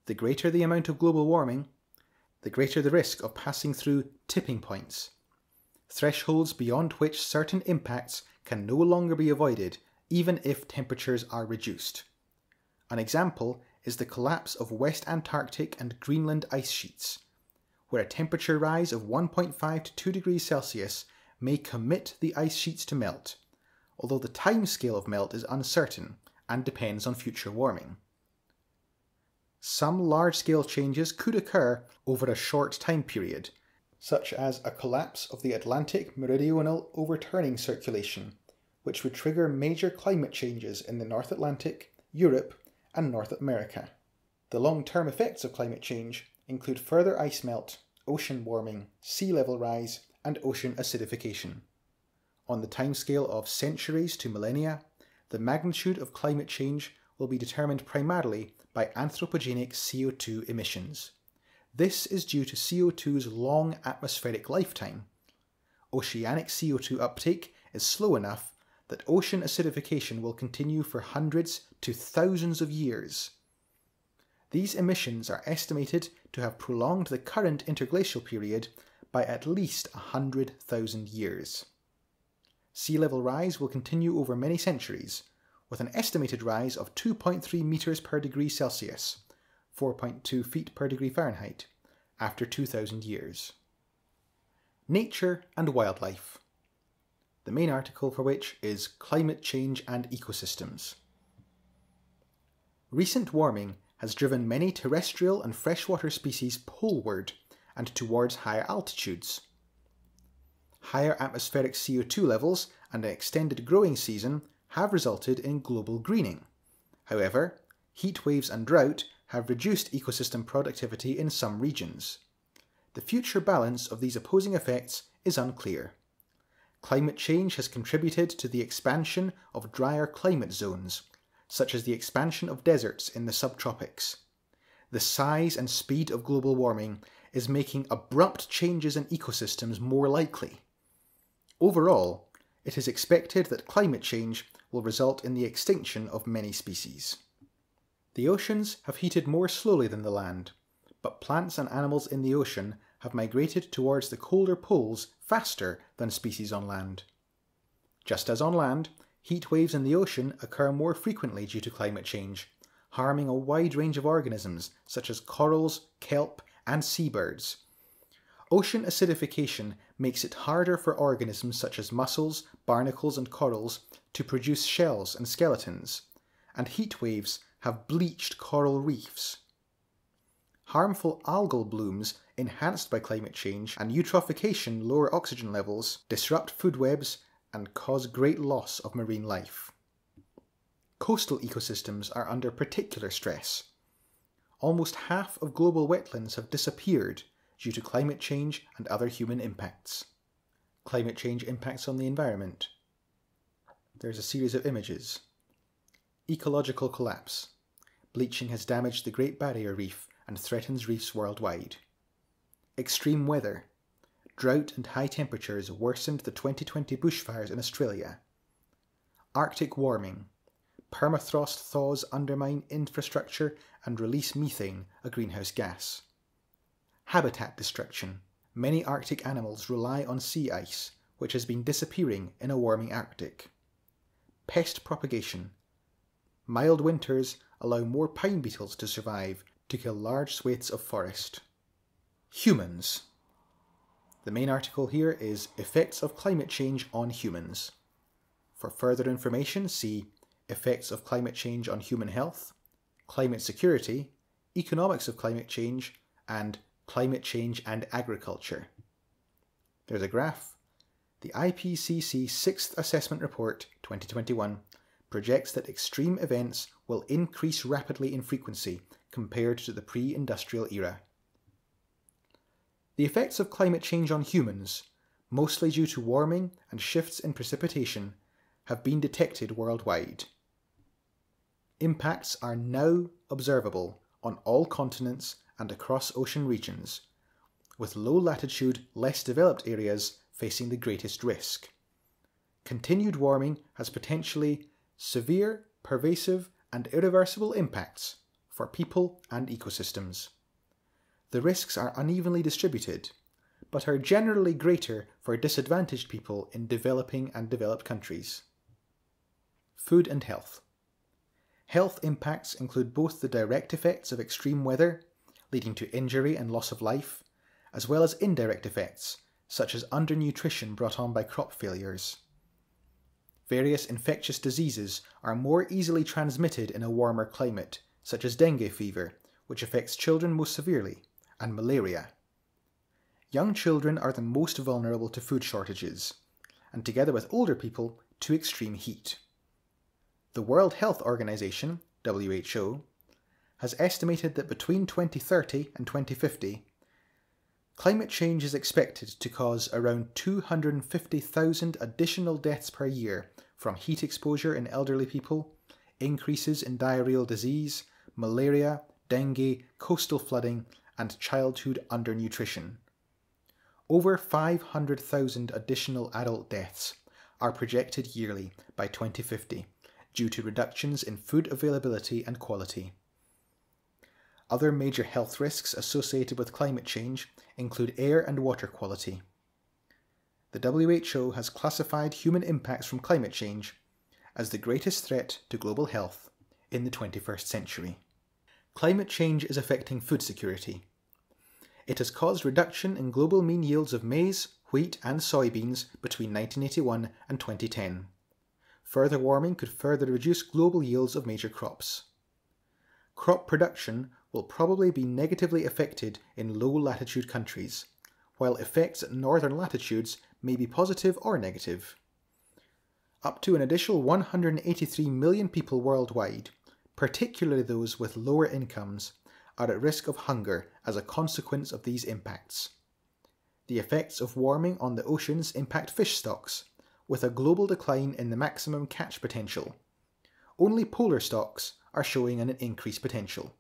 The greater the amount of global warming, the greater the risk of passing through tipping points, thresholds beyond which certain impacts can no longer be avoided even if temperatures are reduced. An example is the collapse of West Antarctic and Greenland ice sheets, where a temperature rise of 1.5 to 2 degrees Celsius may commit the ice sheets to melt, although the time scale of melt is uncertain and depends on future warming. Some large scale changes could occur over a short time period, such as a collapse of the Atlantic meridional overturning circulation, which would trigger major climate changes in the North Atlantic, Europe, and North America. The long term effects of climate change include further ice melt, ocean warming, sea level rise, and ocean acidification. On the timescale of centuries to millennia, the magnitude of climate change will be determined primarily by anthropogenic CO2 emissions. This is due to CO2's long atmospheric lifetime. Oceanic CO2 uptake is slow enough that ocean acidification will continue for hundreds to thousands of years. These emissions are estimated to have prolonged the current interglacial period by at least 100,000 years. Sea level rise will continue over many centuries, with an estimated rise of 2.3 metres per degree Celsius, 4.2 feet per degree Fahrenheit, after 2,000 years. Nature and Wildlife. The main article for which is Climate Change and Ecosystems. Recent warming has driven many terrestrial and freshwater species poleward and towards higher altitudes. Higher atmospheric CO2 levels and an extended growing season have resulted in global greening. However, heat waves and drought have reduced ecosystem productivity in some regions. The future balance of these opposing effects is unclear. Climate change has contributed to the expansion of drier climate zones, such as the expansion of deserts in the subtropics. The size and speed of global warming is making abrupt changes in ecosystems more likely. Overall, it is expected that climate change will result in the extinction of many species. The oceans have heated more slowly than the land, but plants and animals in the ocean have migrated towards the colder poles faster than species on land. Just as on land, heat waves in the ocean occur more frequently due to climate change, harming a wide range of organisms such as corals, kelp, and seabirds. Ocean acidification makes it harder for organisms such as mussels, barnacles, and corals to produce shells and skeletons, and heat waves have bleached coral reefs. Harmful algal blooms enhanced by climate change and eutrophication lower oxygen levels, disrupt food webs, and cause great loss of marine life. Coastal ecosystems are under particular stress. Almost half of global wetlands have disappeared due to climate change and other human impacts. Climate change impacts on the environment. There's a series of images. Ecological collapse. Bleaching has damaged the Great Barrier Reef and threatens reefs worldwide. Extreme weather. Drought and high temperatures worsened the 2020 bushfires in Australia. Arctic warming. Permafrost thaws undermine infrastructure and release methane, a greenhouse gas. Habitat destruction. Many Arctic animals rely on sea ice, which has been disappearing in a warming Arctic. Pest propagation. Mild winters allow more pine beetles to survive to kill large swathes of forest. Humans. The main article here is Effects of Climate Change on Humans. For further information, see Effects of Climate Change on Human Health, Climate Security, Economics of Climate Change, and Climate Change and Agriculture. There's a graph. The IPCC Sixth Assessment Report 2021 projects that extreme events will increase rapidly in frequency compared to the pre industrial era. The effects of climate change on humans, mostly due to warming and shifts in precipitation, have been detected worldwide. Impacts are now observable on all continents and across ocean regions, with low latitude, less developed areas facing the greatest risk. Continued warming has potentially severe, pervasive, and irreversible impacts for people and ecosystems. The risks are unevenly distributed, but are generally greater for disadvantaged people in developing and developed countries. Food and health. Health impacts include both the direct effects of extreme weather, leading to injury and loss of life, as well as indirect effects, such as undernutrition brought on by crop failures. Various infectious diseases are more easily transmitted in a warmer climate such as dengue fever, which affects children most severely, and malaria. Young children are the most vulnerable to food shortages, and together with older people, to extreme heat. The World Health Organization, WHO, has estimated that between 2030 and 2050, climate change is expected to cause around 250,000 additional deaths per year from heat exposure in elderly people, increases in diarrheal disease, malaria, dengue, coastal flooding, and childhood undernutrition. Over 500,000 additional adult deaths are projected yearly by 2050 due to reductions in food availability and quality. Other major health risks associated with climate change include air and water quality. The WHO has classified human impacts from climate change as the greatest threat to global health in the 21st century. Climate change is affecting food security. It has caused reduction in global mean yields of maize, wheat, and soybeans between 1981 and 2010. Further warming could further reduce global yields of major crops. Crop production will probably be negatively affected in low latitude countries, while effects at northern latitudes may be positive or negative. up to an additional 183 million people worldwide, particularly those with lower incomes, are at risk of hunger as a consequence of these impacts. The effects of warming on the oceans impact fish stocks, with a global decline in the maximum catch potential. Only polar stocks are showing an increased potential.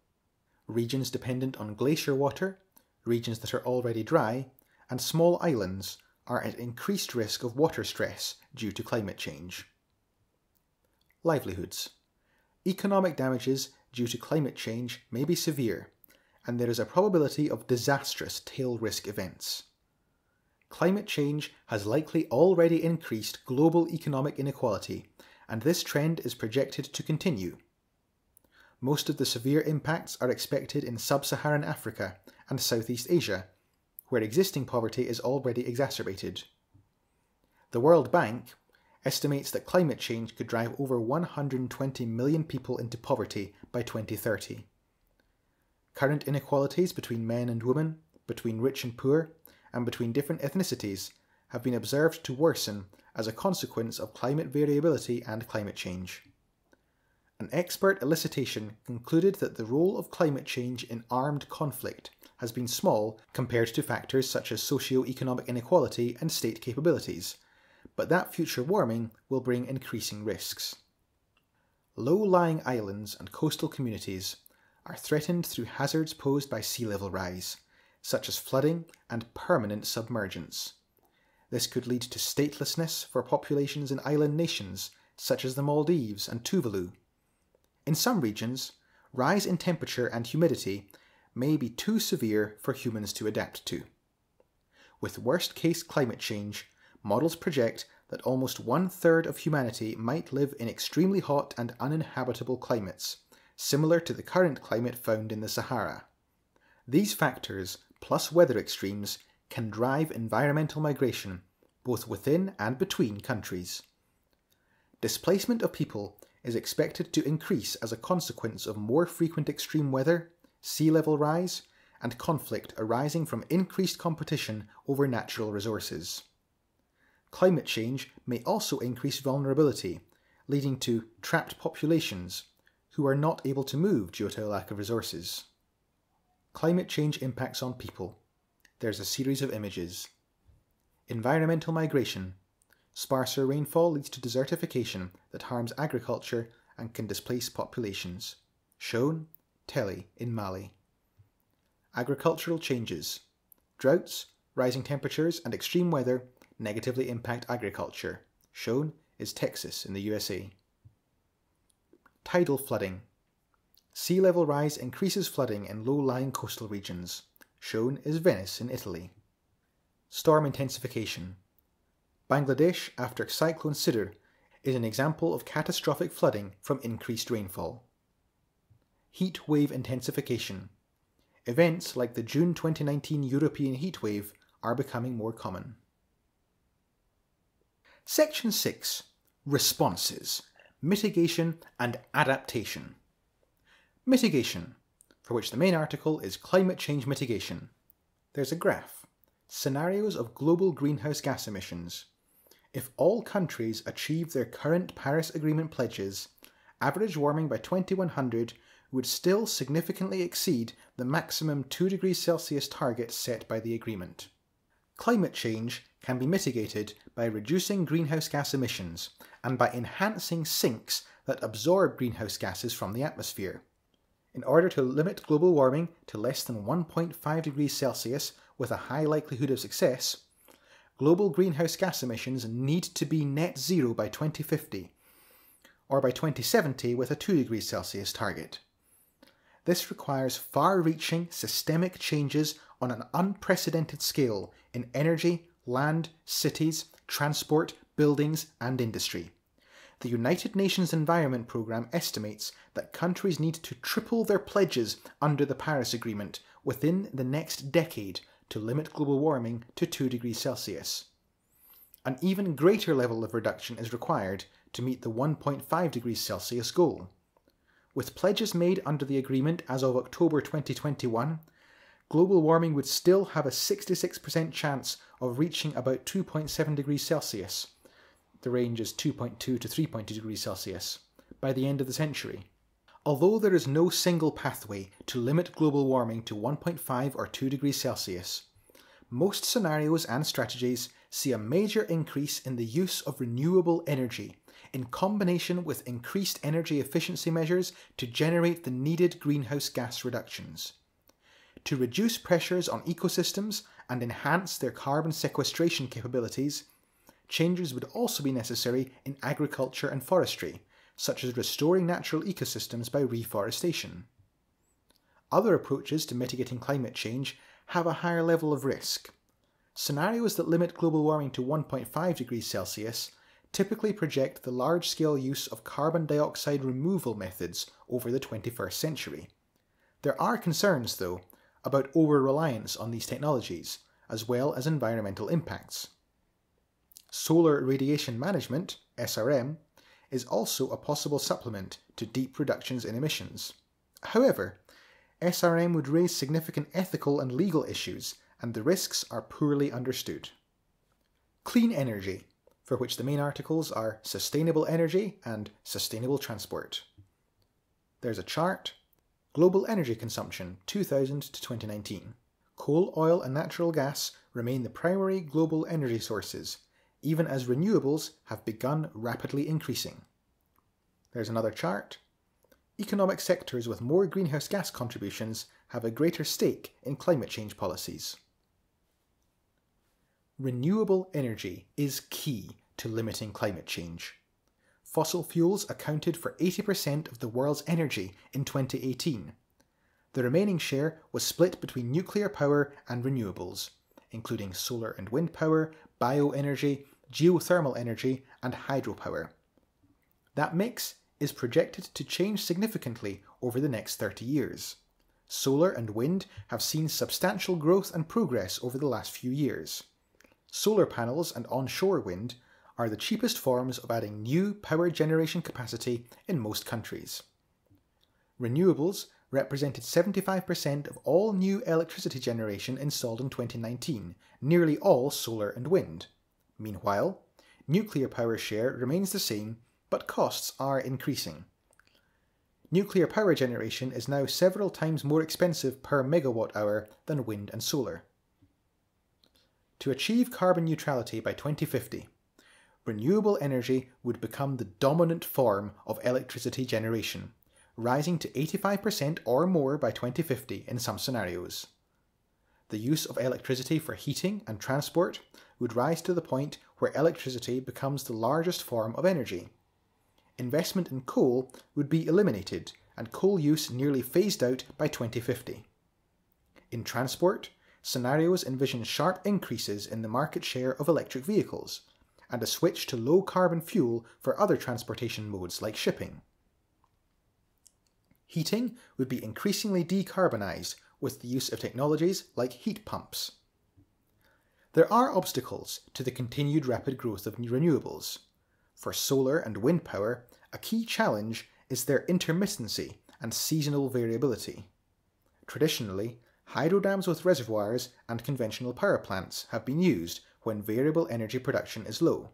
Regions dependent on glacier water, regions that are already dry, and small islands are at increased risk of water stress due to climate change. Livelihoods. Economic damages due to climate change may be severe, and there is a probability of disastrous tail risk events. Climate change has likely already increased global economic inequality, and this trend is projected to continue. Most of the severe impacts are expected in sub Saharan Africa and Southeast Asia, where existing poverty is already exacerbated. The World Bank estimates that climate change could drive over 120 million people into poverty by 2030. Current inequalities between men and women, between rich and poor, and between different ethnicities have been observed to worsen as a consequence of climate variability and climate change. An expert elicitation concluded that the role of climate change in armed conflict has been small compared to factors such as socio-economic inequality and state capabilities, but that future warming will bring increasing risks. Low-lying islands and coastal communities are threatened through hazards posed by sea level rise, such as flooding and permanent submergence. This could lead to statelessness for populations in island nations such as the Maldives and Tuvalu. In some regions, rise in temperature and humidity may be too severe for humans to adapt to. With worst case climate change, models project that almost one third of humanity might live in extremely hot and uninhabitable climates, similar to the current climate found in the Sahara. These factors plus weather extremes can drive environmental migration both within and between countries. Displacement of people is expected to increase as a consequence of more frequent extreme weather, sea level rise, and conflict arising from increased competition over natural resources. Climate change may also increase vulnerability, leading to trapped populations who are not able to move due to a lack of resources. Climate change impacts on people. There's a series of images. Environmental migration. Sparser rainfall leads to desertification that harms agriculture and can displace populations. Shown, Teli in Mali. Agricultural changes. Droughts, rising temperatures, and extreme weather negatively impact agriculture. Shown is Texas in the USA. Tidal flooding. Sea level rise increases flooding in low-lying coastal regions. Shown is Venice in Italy. Storm intensification. Bangladesh after Cyclone Sidr is an example of catastrophic flooding from increased rainfall. Heat wave intensification. Events like the June 2019 European heatwave are becoming more common. Section 6 Responses Mitigation and Adaptation. Mitigation, for which the main article is Climate Change Mitigation. There's a graph. Scenarios of global greenhouse gas emissions. If all countries achieve their current Paris Agreement pledges, average warming by 2100 would still significantly exceed the maximum 2 degrees Celsius target set by the agreement. Climate change can be mitigated by reducing greenhouse gas emissions and by enhancing sinks that absorb greenhouse gases from the atmosphere. In order to limit global warming to less than 1.5 degrees Celsius with a high likelihood of success, global greenhouse gas emissions need to be net zero by 2050, or by 2070 with a 2 degrees Celsius target. This requires far reaching systemic changes on an unprecedented scale in energy, land, cities, transport, buildings, and industry. The United Nations Environment Programme estimates that countries need to triple their pledges under the Paris Agreement within the next decade to limit global warming to 2 degrees Celsius. An even greater level of reduction is required to meet the 1.5 degrees Celsius goal. With pledges made under the agreement as of October 2021, global warming would still have a 66% chance of reaching about 2.7 degrees Celsius, the range is 2.2 to 3.2 degrees Celsius, by the end of the century. Although there is no single pathway to limit global warming to 1.5 or 2 degrees Celsius, most scenarios and strategies see a major increase in the use of renewable energy in combination with increased energy efficiency measures to generate the needed greenhouse gas reductions. To reduce pressures on ecosystems and enhance their carbon sequestration capabilities, changes would also be necessary in agriculture and forestry, such as restoring natural ecosystems by reforestation. Other approaches to mitigating climate change have a higher level of risk. Scenarios that limit global warming to 1.5 degrees Celsius typically project the large scale use of carbon dioxide removal methods over the 21st century. There are concerns, though, about over reliance on these technologies, as well as environmental impacts. Solar radiation management, SRM, is also a possible supplement to deep reductions in emissions. However, SRM would raise significant ethical and legal issues, and the risks are poorly understood. Clean energy for which the main articles are Sustainable Energy and Sustainable Transport. There's a chart Global Energy Consumption 2000 to 2019. Coal, oil, and natural gas remain the primary global energy sources, even as renewables have begun rapidly increasing. There's another chart. Economic sectors with more greenhouse gas contributions have a greater stake in climate change policies renewable energy is key to limiting climate change. Fossil fuels accounted for 80% of the world's energy in 2018. The remaining share was split between nuclear power and renewables, including solar and wind power, bioenergy, geothermal energy, and hydropower. That mix is projected to change significantly over the next 30 years. Solar and wind have seen substantial growth and progress over the last few years solar panels and onshore wind are the cheapest forms of adding new power generation capacity in most countries. Renewables represented 75% of all new electricity generation installed in 2019, nearly all solar and wind. Meanwhile, nuclear power share remains the same, but costs are increasing. Nuclear power generation is now several times more expensive per megawatt hour than wind and solar to achieve carbon neutrality by 2050, renewable energy would become the dominant form of electricity generation, rising to 85% or more by 2050 in some scenarios. The use of electricity for heating and transport would rise to the point where electricity becomes the largest form of energy. Investment in coal would be eliminated and coal use nearly phased out by 2050. In transport, scenarios envision sharp increases in the market share of electric vehicles and a switch to low carbon fuel for other transportation modes like shipping. Heating would be increasingly decarbonised with the use of technologies like heat pumps. There are obstacles to the continued rapid growth of renewables. For solar and wind power, a key challenge is their intermittency and seasonal variability. Traditionally, hydro dams with reservoirs and conventional power plants have been used when variable energy production is low.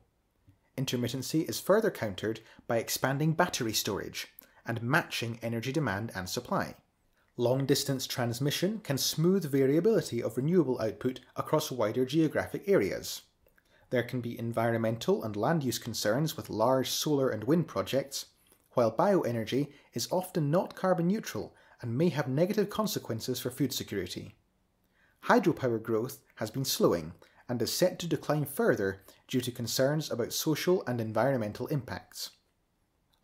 Intermittency is further countered by expanding battery storage and matching energy demand and supply. Long distance transmission can smooth variability of renewable output across wider geographic areas. There can be environmental and land use concerns with large solar and wind projects, while bioenergy is often not carbon neutral and may have negative consequences for food security. Hydropower growth has been slowing and is set to decline further due to concerns about social and environmental impacts.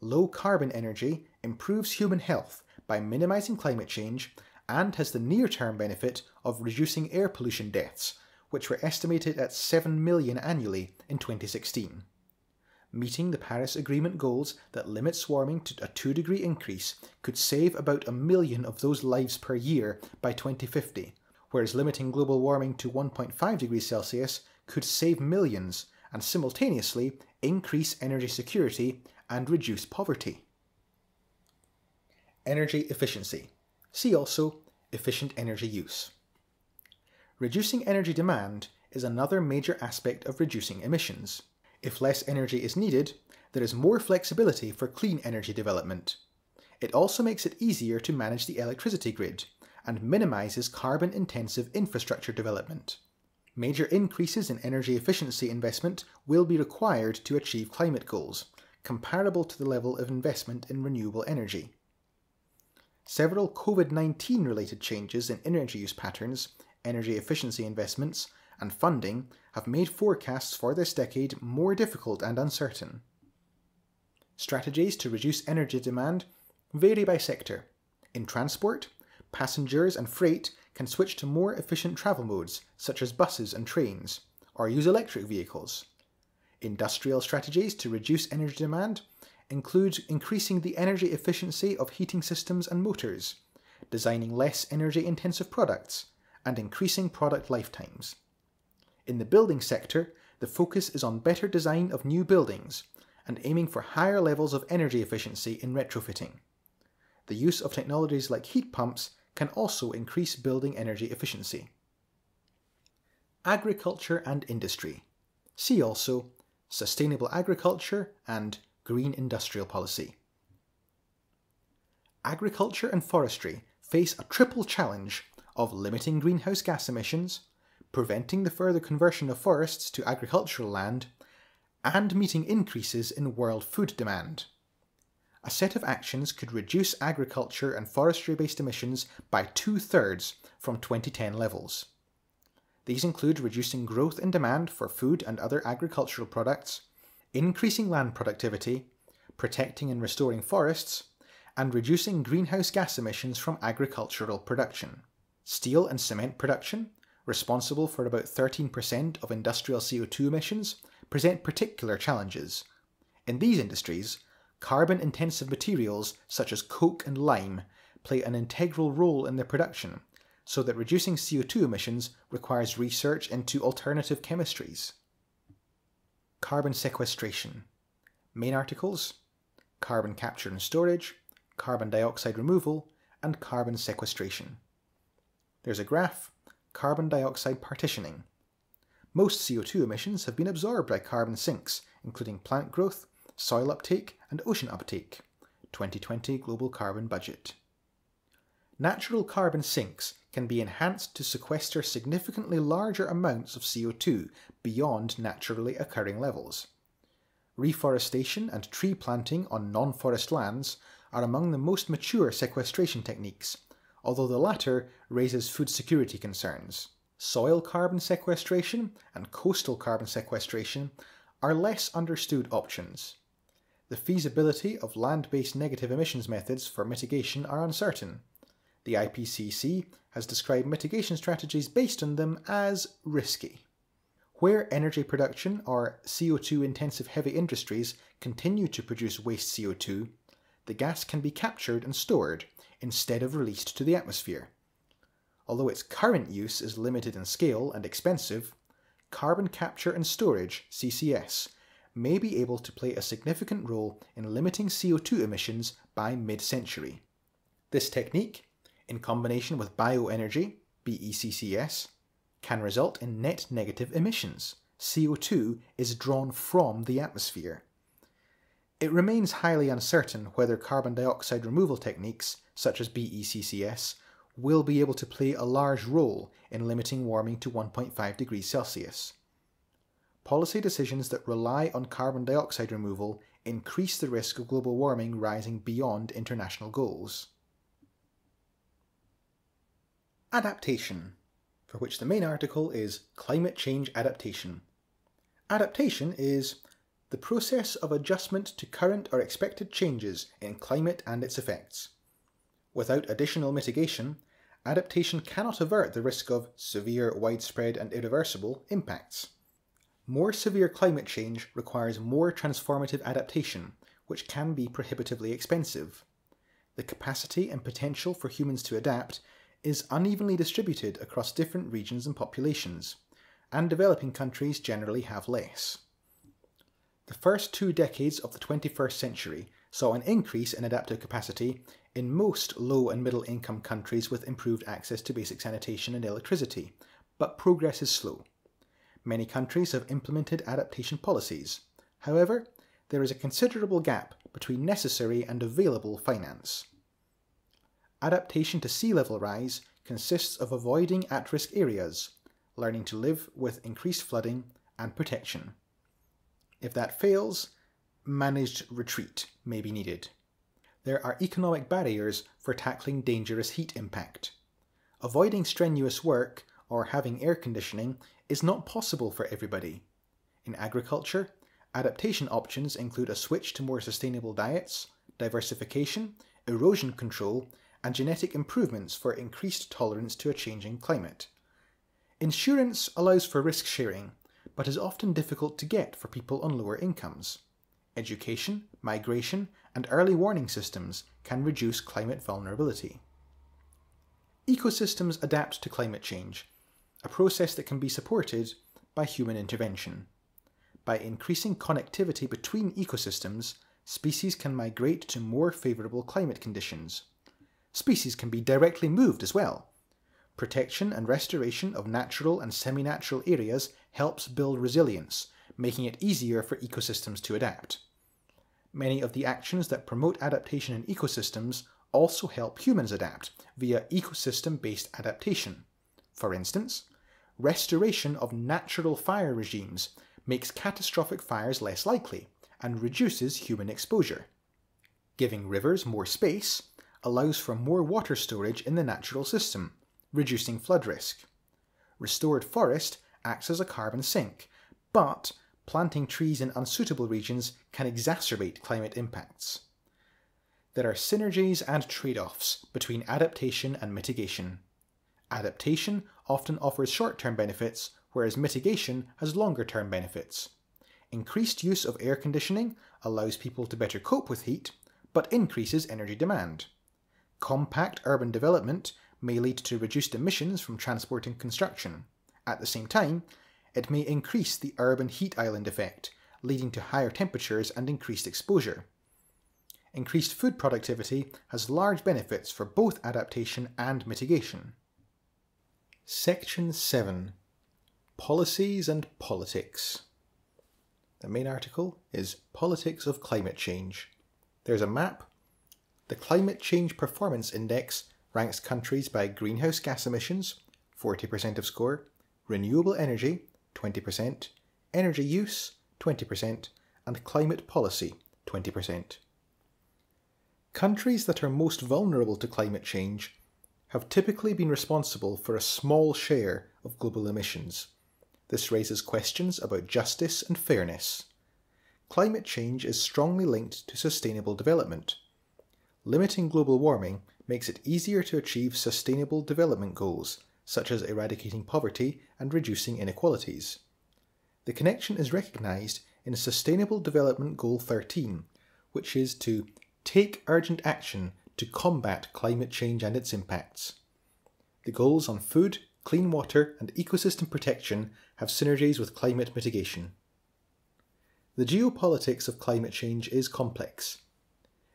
Low carbon energy improves human health by minimising climate change and has the near term benefit of reducing air pollution deaths, which were estimated at 7 million annually in 2016 meeting the Paris Agreement goals that limit warming to a 2 degree increase could save about a million of those lives per year by 2050, whereas limiting global warming to 1.5 degrees Celsius could save millions and simultaneously increase energy security and reduce poverty. Energy efficiency. See also efficient energy use. Reducing energy demand is another major aspect of reducing emissions. If less energy is needed, there is more flexibility for clean energy development. It also makes it easier to manage the electricity grid and minimises carbon intensive infrastructure development. Major increases in energy efficiency investment will be required to achieve climate goals, comparable to the level of investment in renewable energy. Several COVID 19 related changes in energy use patterns, energy efficiency investments, and funding have made forecasts for this decade more difficult and uncertain. Strategies to reduce energy demand vary by sector. In transport, passengers and freight can switch to more efficient travel modes, such as buses and trains, or use electric vehicles. Industrial strategies to reduce energy demand include increasing the energy efficiency of heating systems and motors, designing less energy intensive products, and increasing product lifetimes. In the building sector, the focus is on better design of new buildings and aiming for higher levels of energy efficiency in retrofitting. The use of technologies like heat pumps can also increase building energy efficiency. Agriculture and industry. See also sustainable agriculture and green industrial policy. Agriculture and forestry face a triple challenge of limiting greenhouse gas emissions, preventing the further conversion of forests to agricultural land, and meeting increases in world food demand. A set of actions could reduce agriculture and forestry based emissions by two thirds from 2010 levels. These include reducing growth in demand for food and other agricultural products, increasing land productivity, protecting and restoring forests, and reducing greenhouse gas emissions from agricultural production. Steel and cement production, responsible for about 13% of industrial CO2 emissions, present particular challenges. In these industries, carbon intensive materials such as coke and lime play an integral role in their production, so that reducing CO2 emissions requires research into alternative chemistries. Carbon sequestration. Main articles carbon capture and storage, carbon dioxide removal, and carbon sequestration. There's a graph carbon dioxide partitioning. Most CO2 emissions have been absorbed by carbon sinks, including plant growth, soil uptake, and ocean uptake. 2020 Global Carbon Budget. Natural carbon sinks can be enhanced to sequester significantly larger amounts of CO2 beyond naturally occurring levels. Reforestation and tree planting on non forest lands are among the most mature sequestration techniques, although the latter raises food security concerns. Soil carbon sequestration and coastal carbon sequestration are less understood options. The feasibility of land based negative emissions methods for mitigation are uncertain. The IPCC has described mitigation strategies based on them as risky. Where energy production or CO2 intensive heavy industries continue to produce waste CO2, the gas can be captured and stored instead of released to the atmosphere. Although its current use is limited in scale and expensive, carbon capture and storage CCS may be able to play a significant role in limiting CO2 emissions by mid century. This technique, in combination with bioenergy BECCS, can result in net negative emissions. CO2 is drawn from the atmosphere. It remains highly uncertain whether carbon dioxide removal techniques, such as BECCS, will be able to play a large role in limiting warming to 1.5 degrees Celsius. Policy decisions that rely on carbon dioxide removal increase the risk of global warming rising beyond international goals. Adaptation, for which the main article is Climate Change Adaptation. Adaptation is the process of adjustment to current or expected changes in climate and its effects. Without additional mitigation, adaptation cannot avert the risk of severe, widespread, and irreversible impacts. More severe climate change requires more transformative adaptation, which can be prohibitively expensive. The capacity and potential for humans to adapt is unevenly distributed across different regions and populations, and developing countries generally have less. The first two decades of the 21st century saw an increase in adaptive capacity in most low and middle income countries with improved access to basic sanitation and electricity, but progress is slow. Many countries have implemented adaptation policies, However, there is a considerable gap between necessary and available finance. Adaptation to sea level rise consists of avoiding at risk areas, learning to live with increased flooding, and protection. If that fails, managed retreat may be needed. There are economic barriers for tackling dangerous heat impact. Avoiding strenuous work or having air conditioning is not possible for everybody. In agriculture, adaptation options include a switch to more sustainable diets, diversification, erosion control, and genetic improvements for increased tolerance to a changing climate. Insurance allows for risk sharing, but is often difficult to get for people on lower incomes. Education, migration, and early warning systems can reduce climate vulnerability. Ecosystems adapt to climate change, a process that can be supported by human intervention. By increasing connectivity between ecosystems, species can migrate to more favourable climate conditions. Species can be directly moved as well. Protection and restoration of natural and semi-natural areas helps build resilience, making it easier for ecosystems to adapt. Many of the actions that promote adaptation in ecosystems also help humans adapt via ecosystem-based adaptation. For instance, restoration of natural fire regimes makes catastrophic fires less likely and reduces human exposure. Giving rivers more space allows for more water storage in the natural system, reducing flood risk. Restored forest acts as a carbon sink, but planting trees in unsuitable regions can exacerbate climate impacts. There are synergies and trade offs between adaptation and mitigation. Adaptation often offers short term benefits, whereas mitigation has longer term benefits. Increased use of air conditioning allows people to better cope with heat, but increases energy demand. Compact urban development may lead to reduced emissions from transport and construction. At the same time, it may increase the urban heat island effect, leading to higher temperatures and increased exposure. Increased food productivity has large benefits for both adaptation and mitigation. Section 7 Policies and Politics. The main article is Politics of Climate Change. There's a map the Climate Change Performance Index ranks countries by greenhouse gas emissions, 40% of score, renewable energy, 20%, energy use, 20%, and climate policy, 20%. Countries that are most vulnerable to climate change have typically been responsible for a small share of global emissions. This raises questions about justice and fairness. Climate change is strongly linked to sustainable development Limiting global warming makes it easier to achieve sustainable development goals, such as eradicating poverty and reducing inequalities. The connection is recognised in Sustainable Development Goal 13, which is to take urgent action to combat climate change and its impacts. The goals on food, clean water, and ecosystem protection have synergies with climate mitigation. The geopolitics of climate change is complex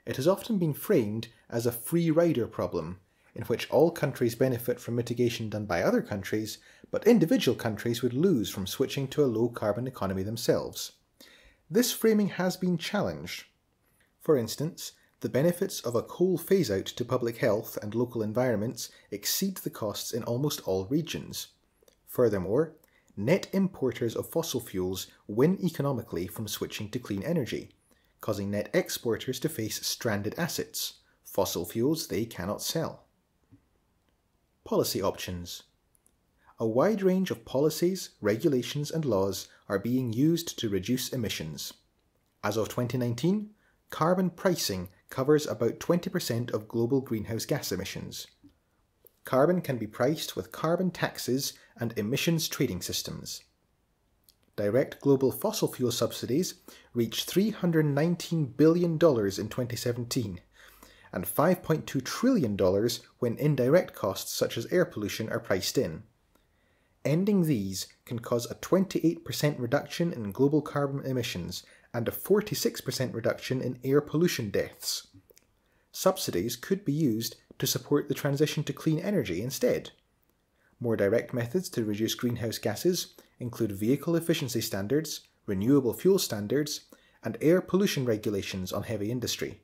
it has often been framed as a free rider problem, in which all countries benefit from mitigation done by other countries, but individual countries would lose from switching to a low carbon economy themselves. This framing has been challenged. For instance, the benefits of a coal phase out to public health and local environments exceed the costs in almost all regions. Furthermore, net importers of fossil fuels win economically from switching to clean energy, causing net exporters to face stranded assets, fossil fuels they cannot sell. Policy options. A wide range of policies, regulations, and laws are being used to reduce emissions. As of 2019, carbon pricing covers about 20% of global greenhouse gas emissions. Carbon can be priced with carbon taxes and emissions trading systems direct global fossil fuel subsidies reached $319 billion in 2017 and $5.2 trillion when indirect costs such as air pollution are priced in. Ending these can cause a 28% reduction in global carbon emissions and a 46% reduction in air pollution deaths. Subsidies could be used to support the transition to clean energy instead. More direct methods to reduce greenhouse gases include vehicle efficiency standards, renewable fuel standards, and air pollution regulations on heavy industry.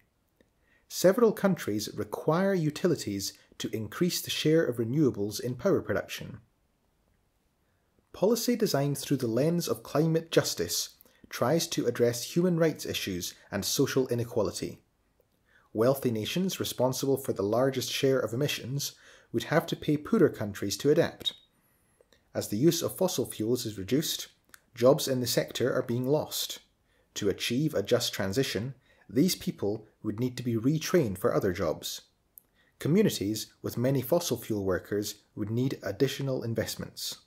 Several countries require utilities to increase the share of renewables in power production. Policy designed through the lens of climate justice tries to address human rights issues and social inequality. Wealthy nations responsible for the largest share of emissions would have to pay poorer countries to adapt. As the use of fossil fuels is reduced, jobs in the sector are being lost. To achieve a just transition, these people would need to be retrained for other jobs. Communities with many fossil fuel workers would need additional investments.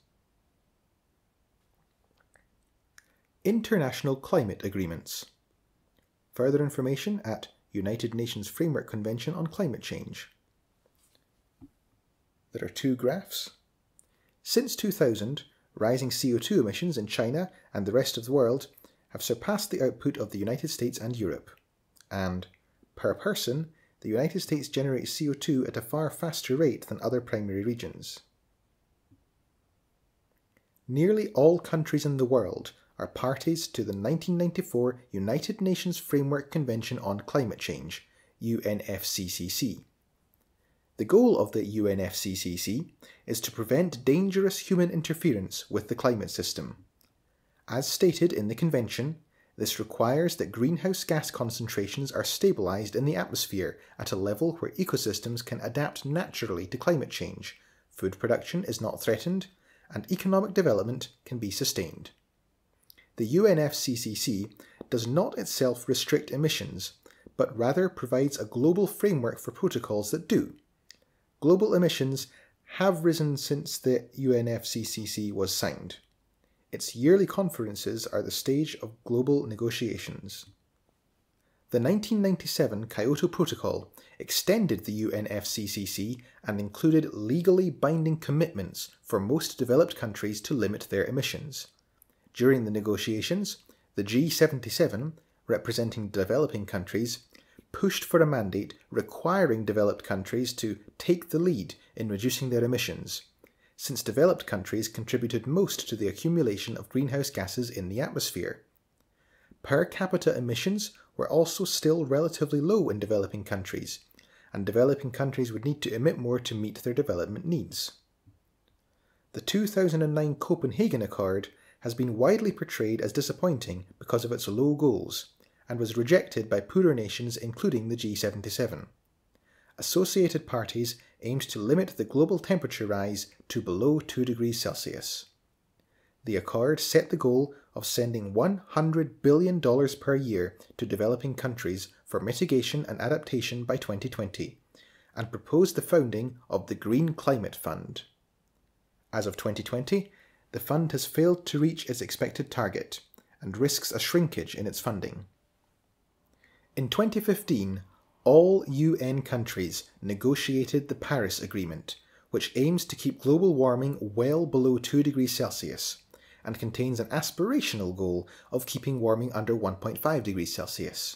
International Climate Agreements. Further information at United Nations Framework Convention on Climate Change. There are two graphs. Since 2000, rising CO2 emissions in China and the rest of the world have surpassed the output of the United States and Europe. And, per person, the United States generates CO2 at a far faster rate than other primary regions. Nearly all countries in the world are parties to the 1994 United Nations Framework Convention on Climate Change, UNFCCC. The goal of the UNFCCC is to prevent dangerous human interference with the climate system. As stated in the Convention, this requires that greenhouse gas concentrations are stabilized in the atmosphere at a level where ecosystems can adapt naturally to climate change, food production is not threatened, and economic development can be sustained the UNFCCC does not itself restrict emissions, but rather provides a global framework for protocols that do. Global emissions have risen since the UNFCCC was signed. Its yearly conferences are the stage of global negotiations. The 1997 Kyoto Protocol extended the UNFCCC and included legally binding commitments for most developed countries to limit their emissions. During the negotiations, the G77, representing developing countries, pushed for a mandate requiring developed countries to take the lead in reducing their emissions, since developed countries contributed most to the accumulation of greenhouse gases in the atmosphere. Per capita emissions were also still relatively low in developing countries, and developing countries would need to emit more to meet their development needs. The 2009 Copenhagen Accord has been widely portrayed as disappointing because of its low goals, and was rejected by poorer nations including the G77. Associated parties aimed to limit the global temperature rise to below 2 degrees Celsius. The accord set the goal of sending $100 billion per year to developing countries for mitigation and adaptation by 2020, and proposed the founding of the Green Climate Fund. As of 2020, the fund has failed to reach its expected target and risks a shrinkage in its funding. In 2015, all UN countries negotiated the Paris Agreement, which aims to keep global warming well below 2 degrees Celsius and contains an aspirational goal of keeping warming under 1.5 degrees Celsius.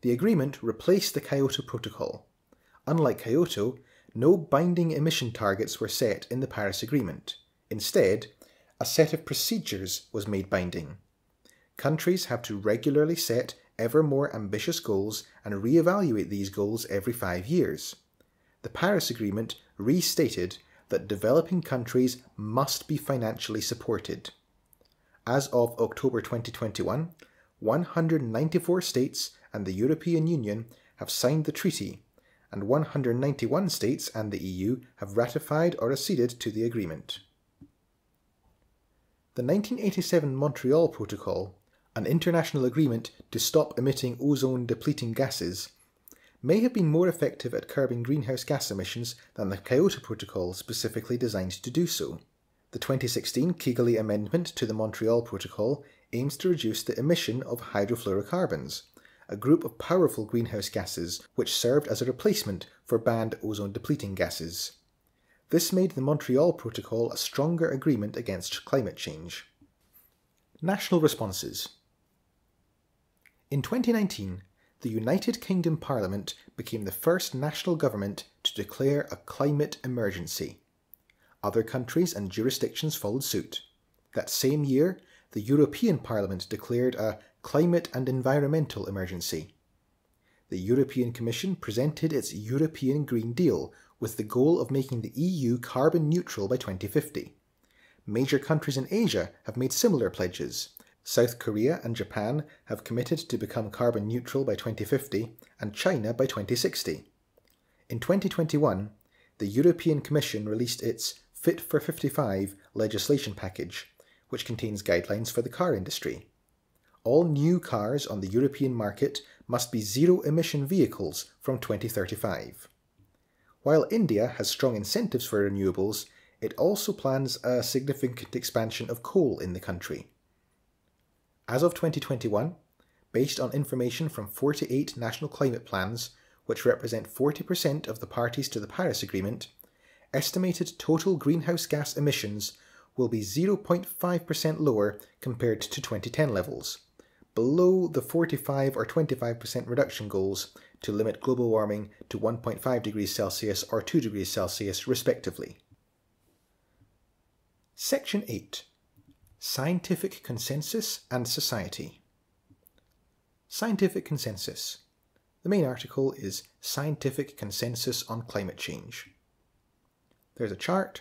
The agreement replaced the Kyoto Protocol. Unlike Kyoto, no binding emission targets were set in the Paris Agreement. Instead, a set of procedures was made binding. Countries have to regularly set ever more ambitious goals and re-evaluate these goals every five years. The Paris Agreement restated that developing countries must be financially supported. As of October 2021, 194 states and the European Union have signed the treaty, and 191 states and the EU have ratified or acceded to the agreement. The 1987 Montreal Protocol, an international agreement to stop emitting ozone depleting gases, may have been more effective at curbing greenhouse gas emissions than the Kyoto Protocol specifically designed to do so. The 2016 Kigali Amendment to the Montreal Protocol aims to reduce the emission of hydrofluorocarbons, a group of powerful greenhouse gases which served as a replacement for banned ozone depleting gases. This made the Montreal Protocol a stronger agreement against climate change. National responses. In 2019, the United Kingdom Parliament became the first national government to declare a climate emergency. Other countries and jurisdictions followed suit. That same year, the European Parliament declared a climate and environmental emergency. The European Commission presented its European Green Deal with the goal of making the EU carbon neutral by 2050. Major countries in Asia have made similar pledges. South Korea and Japan have committed to become carbon neutral by 2050 and China by 2060. In 2021, the European Commission released its Fit for 55 legislation package, which contains guidelines for the car industry. All new cars on the European market must be zero emission vehicles from 2035. While India has strong incentives for renewables, it also plans a significant expansion of coal in the country. As of 2021, based on information from 48 national climate plans, which represent 40% of the parties to the Paris Agreement, estimated total greenhouse gas emissions will be 0.5% lower compared to 2010 levels, below the 45 or 25% reduction goals to limit global warming to 1.5 degrees Celsius or 2 degrees Celsius, respectively. Section 8 Scientific Consensus and Society. Scientific Consensus. The main article is Scientific Consensus on Climate Change. There's a chart.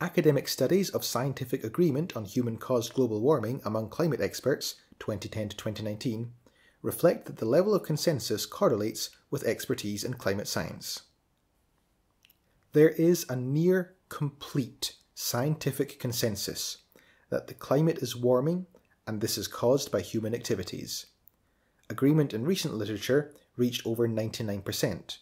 Academic studies of scientific agreement on human caused global warming among climate experts, 2010 to 2019, reflect that the level of consensus correlates with expertise in climate science. There is a near complete scientific consensus that the climate is warming and this is caused by human activities. Agreement in recent literature reached over 99%.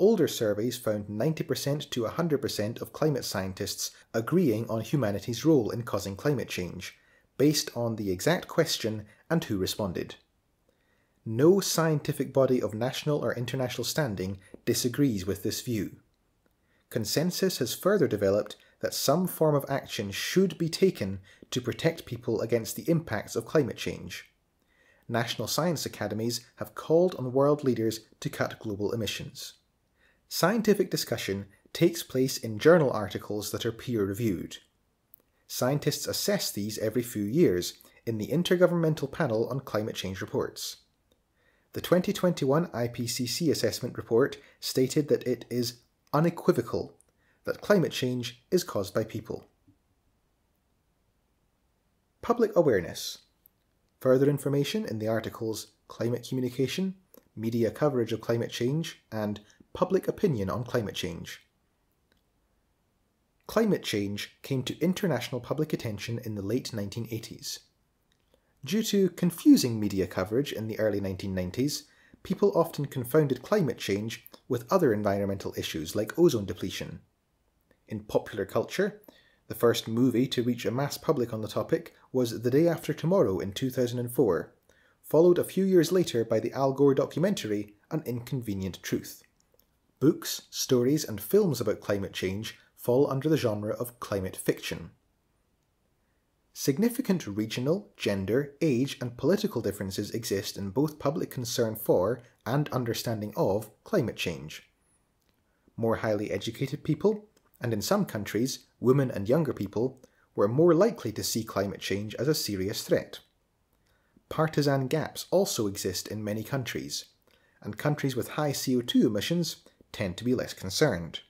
Older surveys found 90% to 100% of climate scientists agreeing on humanity's role in causing climate change, based on the exact question and who responded. No scientific body of national or international standing disagrees with this view. Consensus has further developed that some form of action should be taken to protect people against the impacts of climate change. National science academies have called on world leaders to cut global emissions. Scientific discussion takes place in journal articles that are peer reviewed. Scientists assess these every few years in the Intergovernmental Panel on Climate Change Reports. The 2021 IPCC assessment report stated that it is unequivocal that climate change is caused by people. Public awareness. Further information in the articles Climate Communication, Media Coverage of Climate Change, and Public Opinion on Climate Change. Climate change came to international public attention in the late 1980s. Due to confusing media coverage in the early 1990s, people often confounded climate change with other environmental issues like ozone depletion. In popular culture, the first movie to reach a mass public on the topic was The Day After Tomorrow in 2004, followed a few years later by the Al Gore documentary An Inconvenient Truth. Books, stories, and films about climate change fall under the genre of climate fiction. Significant regional, gender, age, and political differences exist in both public concern for and understanding of climate change. More highly educated people, and in some countries, women and younger people, were more likely to see climate change as a serious threat. Partisan gaps also exist in many countries, and countries with high CO2 emissions tend to be less concerned.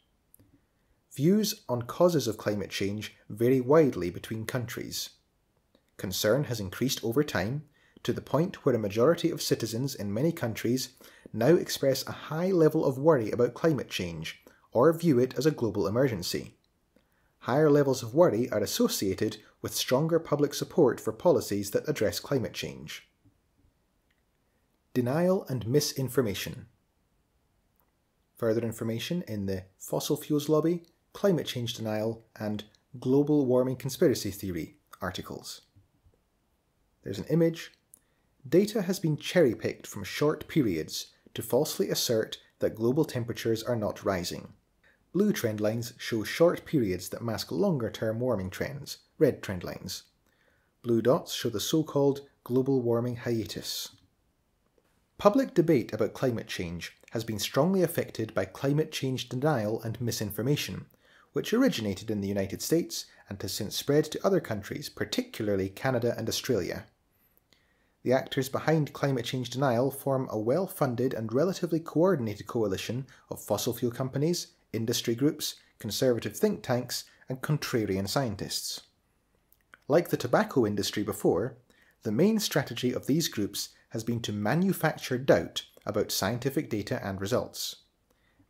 Views on causes of climate change vary widely between countries. Concern has increased over time to the point where a majority of citizens in many countries now express a high level of worry about climate change or view it as a global emergency. Higher levels of worry are associated with stronger public support for policies that address climate change. Denial and misinformation. Further information in the Fossil Fuels Lobby, Climate Change Denial, and Global Warming Conspiracy Theory articles. There's an image. Data has been cherry picked from short periods to falsely assert that global temperatures are not rising. Blue trend lines show short periods that mask longer term warming trends, red trend lines. Blue dots show the so called global warming hiatus. Public debate about climate change has been strongly affected by climate change denial and misinformation, which originated in the United States and has since spread to other countries, particularly Canada and Australia. The actors behind climate change denial form a well funded and relatively coordinated coalition of fossil fuel companies, industry groups, conservative think tanks, and contrarian scientists. Like the tobacco industry before, the main strategy of these groups has been to manufacture doubt about scientific data and results.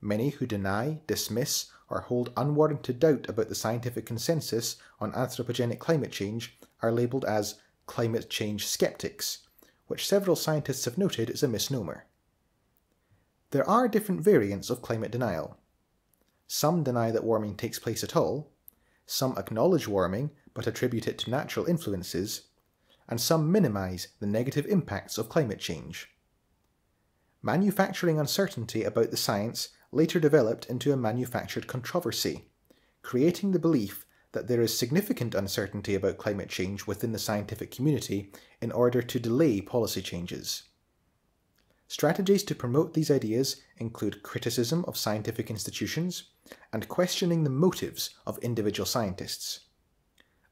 Many who deny, dismiss, or hold unwarranted doubt about the scientific consensus on anthropogenic climate change are labelled as climate change skeptics, which several scientists have noted is a misnomer. There are different variants of climate denial. Some deny that warming takes place at all, some acknowledge warming but attribute it to natural influences, and some minimize the negative impacts of climate change. Manufacturing uncertainty about the science later developed into a manufactured controversy, creating the belief that there is significant uncertainty about climate change within the scientific community in order to delay policy changes. Strategies to promote these ideas include criticism of scientific institutions and questioning the motives of individual scientists.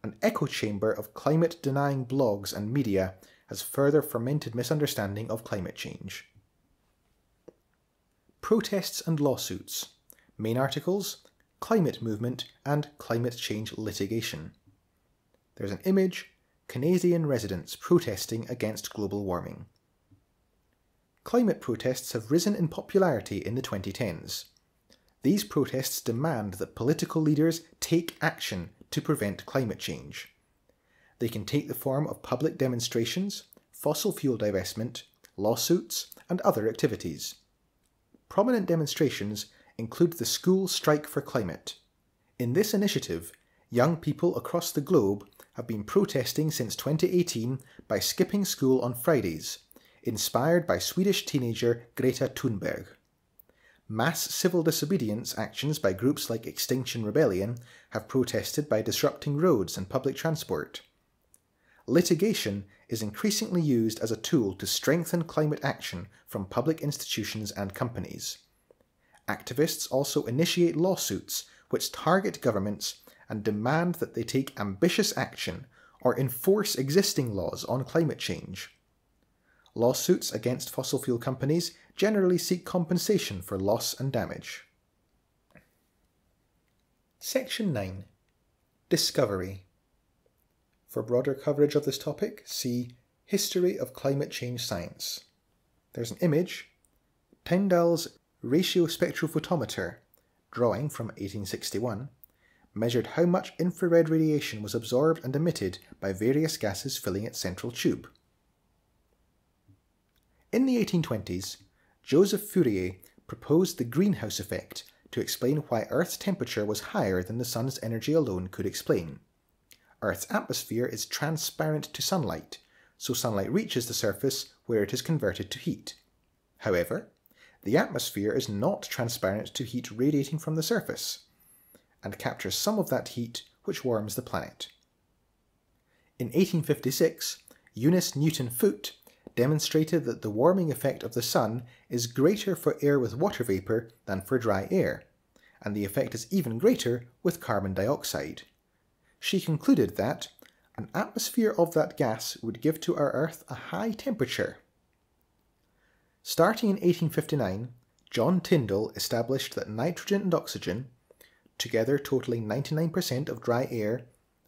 An echo chamber of climate denying blogs and media has further fermented misunderstanding of climate change. Protests and lawsuits. Main articles Climate movement and climate change litigation. There's an image Canadian residents protesting against global warming. Climate protests have risen in popularity in the 2010s. These protests demand that political leaders take action to prevent climate change. They can take the form of public demonstrations, fossil fuel divestment, lawsuits, and other activities. Prominent demonstrations include the School Strike for Climate. In this initiative, young people across the globe have been protesting since 2018 by skipping school on Fridays, inspired by Swedish teenager Greta Thunberg. Mass civil disobedience actions by groups like Extinction Rebellion have protested by disrupting roads and public transport. Litigation is increasingly used as a tool to strengthen climate action from public institutions and companies. Activists also initiate lawsuits which target governments and demand that they take ambitious action or enforce existing laws on climate change. Lawsuits against fossil fuel companies generally seek compensation for loss and damage. Section 9 Discovery For broader coverage of this topic, see History of Climate Change Science. There's an image Tyndall's ratio spectrophotometer, drawing from 1861, measured how much infrared radiation was absorbed and emitted by various gases filling its central tube. In the 1820s, Joseph Fourier proposed the greenhouse effect to explain why Earth's temperature was higher than the Sun's energy alone could explain. Earth's atmosphere is transparent to sunlight, so sunlight reaches the surface where it is converted to heat. However, the atmosphere is not transparent to heat radiating from the surface, and captures some of that heat which warms the planet. In 1856, Eunice Newton Foote demonstrated that the warming effect of the sun is greater for air with water vapour than for dry air, and the effect is even greater with carbon dioxide. She concluded that an atmosphere of that gas would give to our Earth a high temperature. Starting in 1859, John Tyndall established that nitrogen and oxygen, together totaling 99% of dry air,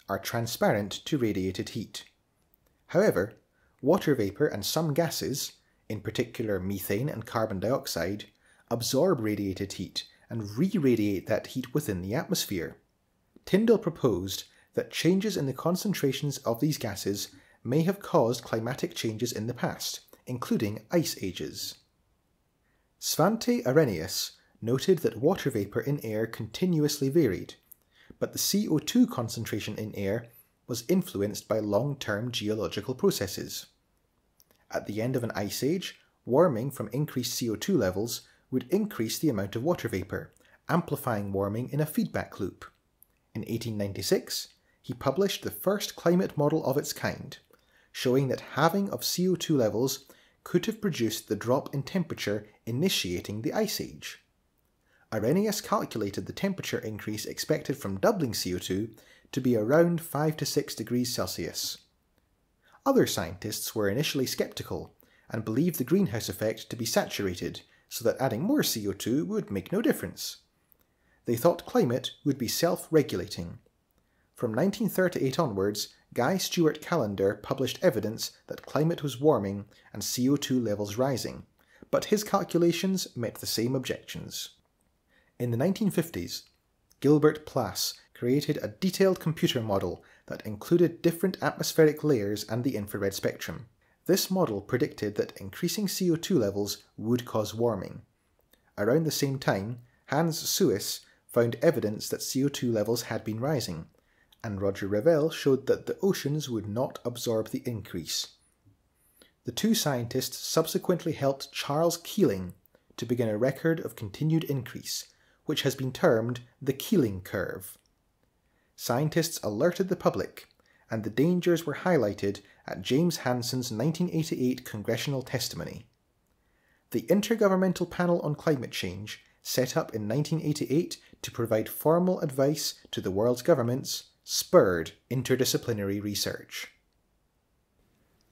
are transparent to radiated heat. However, water vapour and some gases, in particular methane and carbon dioxide, absorb radiated heat and re radiate that heat within the atmosphere. Tyndall proposed that changes in the concentrations of these gases may have caused climatic changes in the past, including ice ages. Svante Arrhenius noted that water vapour in air continuously varied, but the CO2 concentration in air was influenced by long term geological processes. At the end of an ice age, warming from increased CO2 levels would increase the amount of water vapour, amplifying warming in a feedback loop. In 1896, he published the first climate model of its kind, showing that halving of CO2 levels could have produced the drop in temperature initiating the ice age. Arrhenius calculated the temperature increase expected from doubling CO2 to be around 5 to 6 degrees Celsius. Other scientists were initially skeptical and believed the greenhouse effect to be saturated so that adding more CO2 would make no difference. They thought climate would be self regulating. From 1938 onwards, Guy Stewart Callendar published evidence that climate was warming and CO2 levels rising, but his calculations met the same objections. In the 1950s, Gilbert Plass created a detailed computer model that included different atmospheric layers and the infrared spectrum. This model predicted that increasing CO2 levels would cause warming. Around the same time, Hans Suess found evidence that CO2 levels had been rising, and Roger Revelle showed that the oceans would not absorb the increase. The two scientists subsequently helped Charles Keeling to begin a record of continued increase, which has been termed the Keeling curve. Scientists alerted the public, and the dangers were highlighted at James Hansen's 1988 congressional testimony. The Intergovernmental Panel on Climate Change, set up in 1988 to provide formal advice to the world's governments, spurred interdisciplinary research.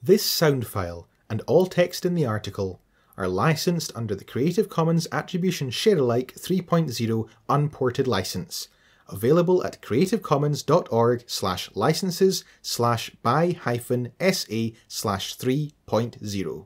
This sound file and all text in the article are licensed under the Creative Commons Attribution Share Alike 3.0 Unported License, available at creativecommons.org slash licenses slash by hyphen sa slash 3.0.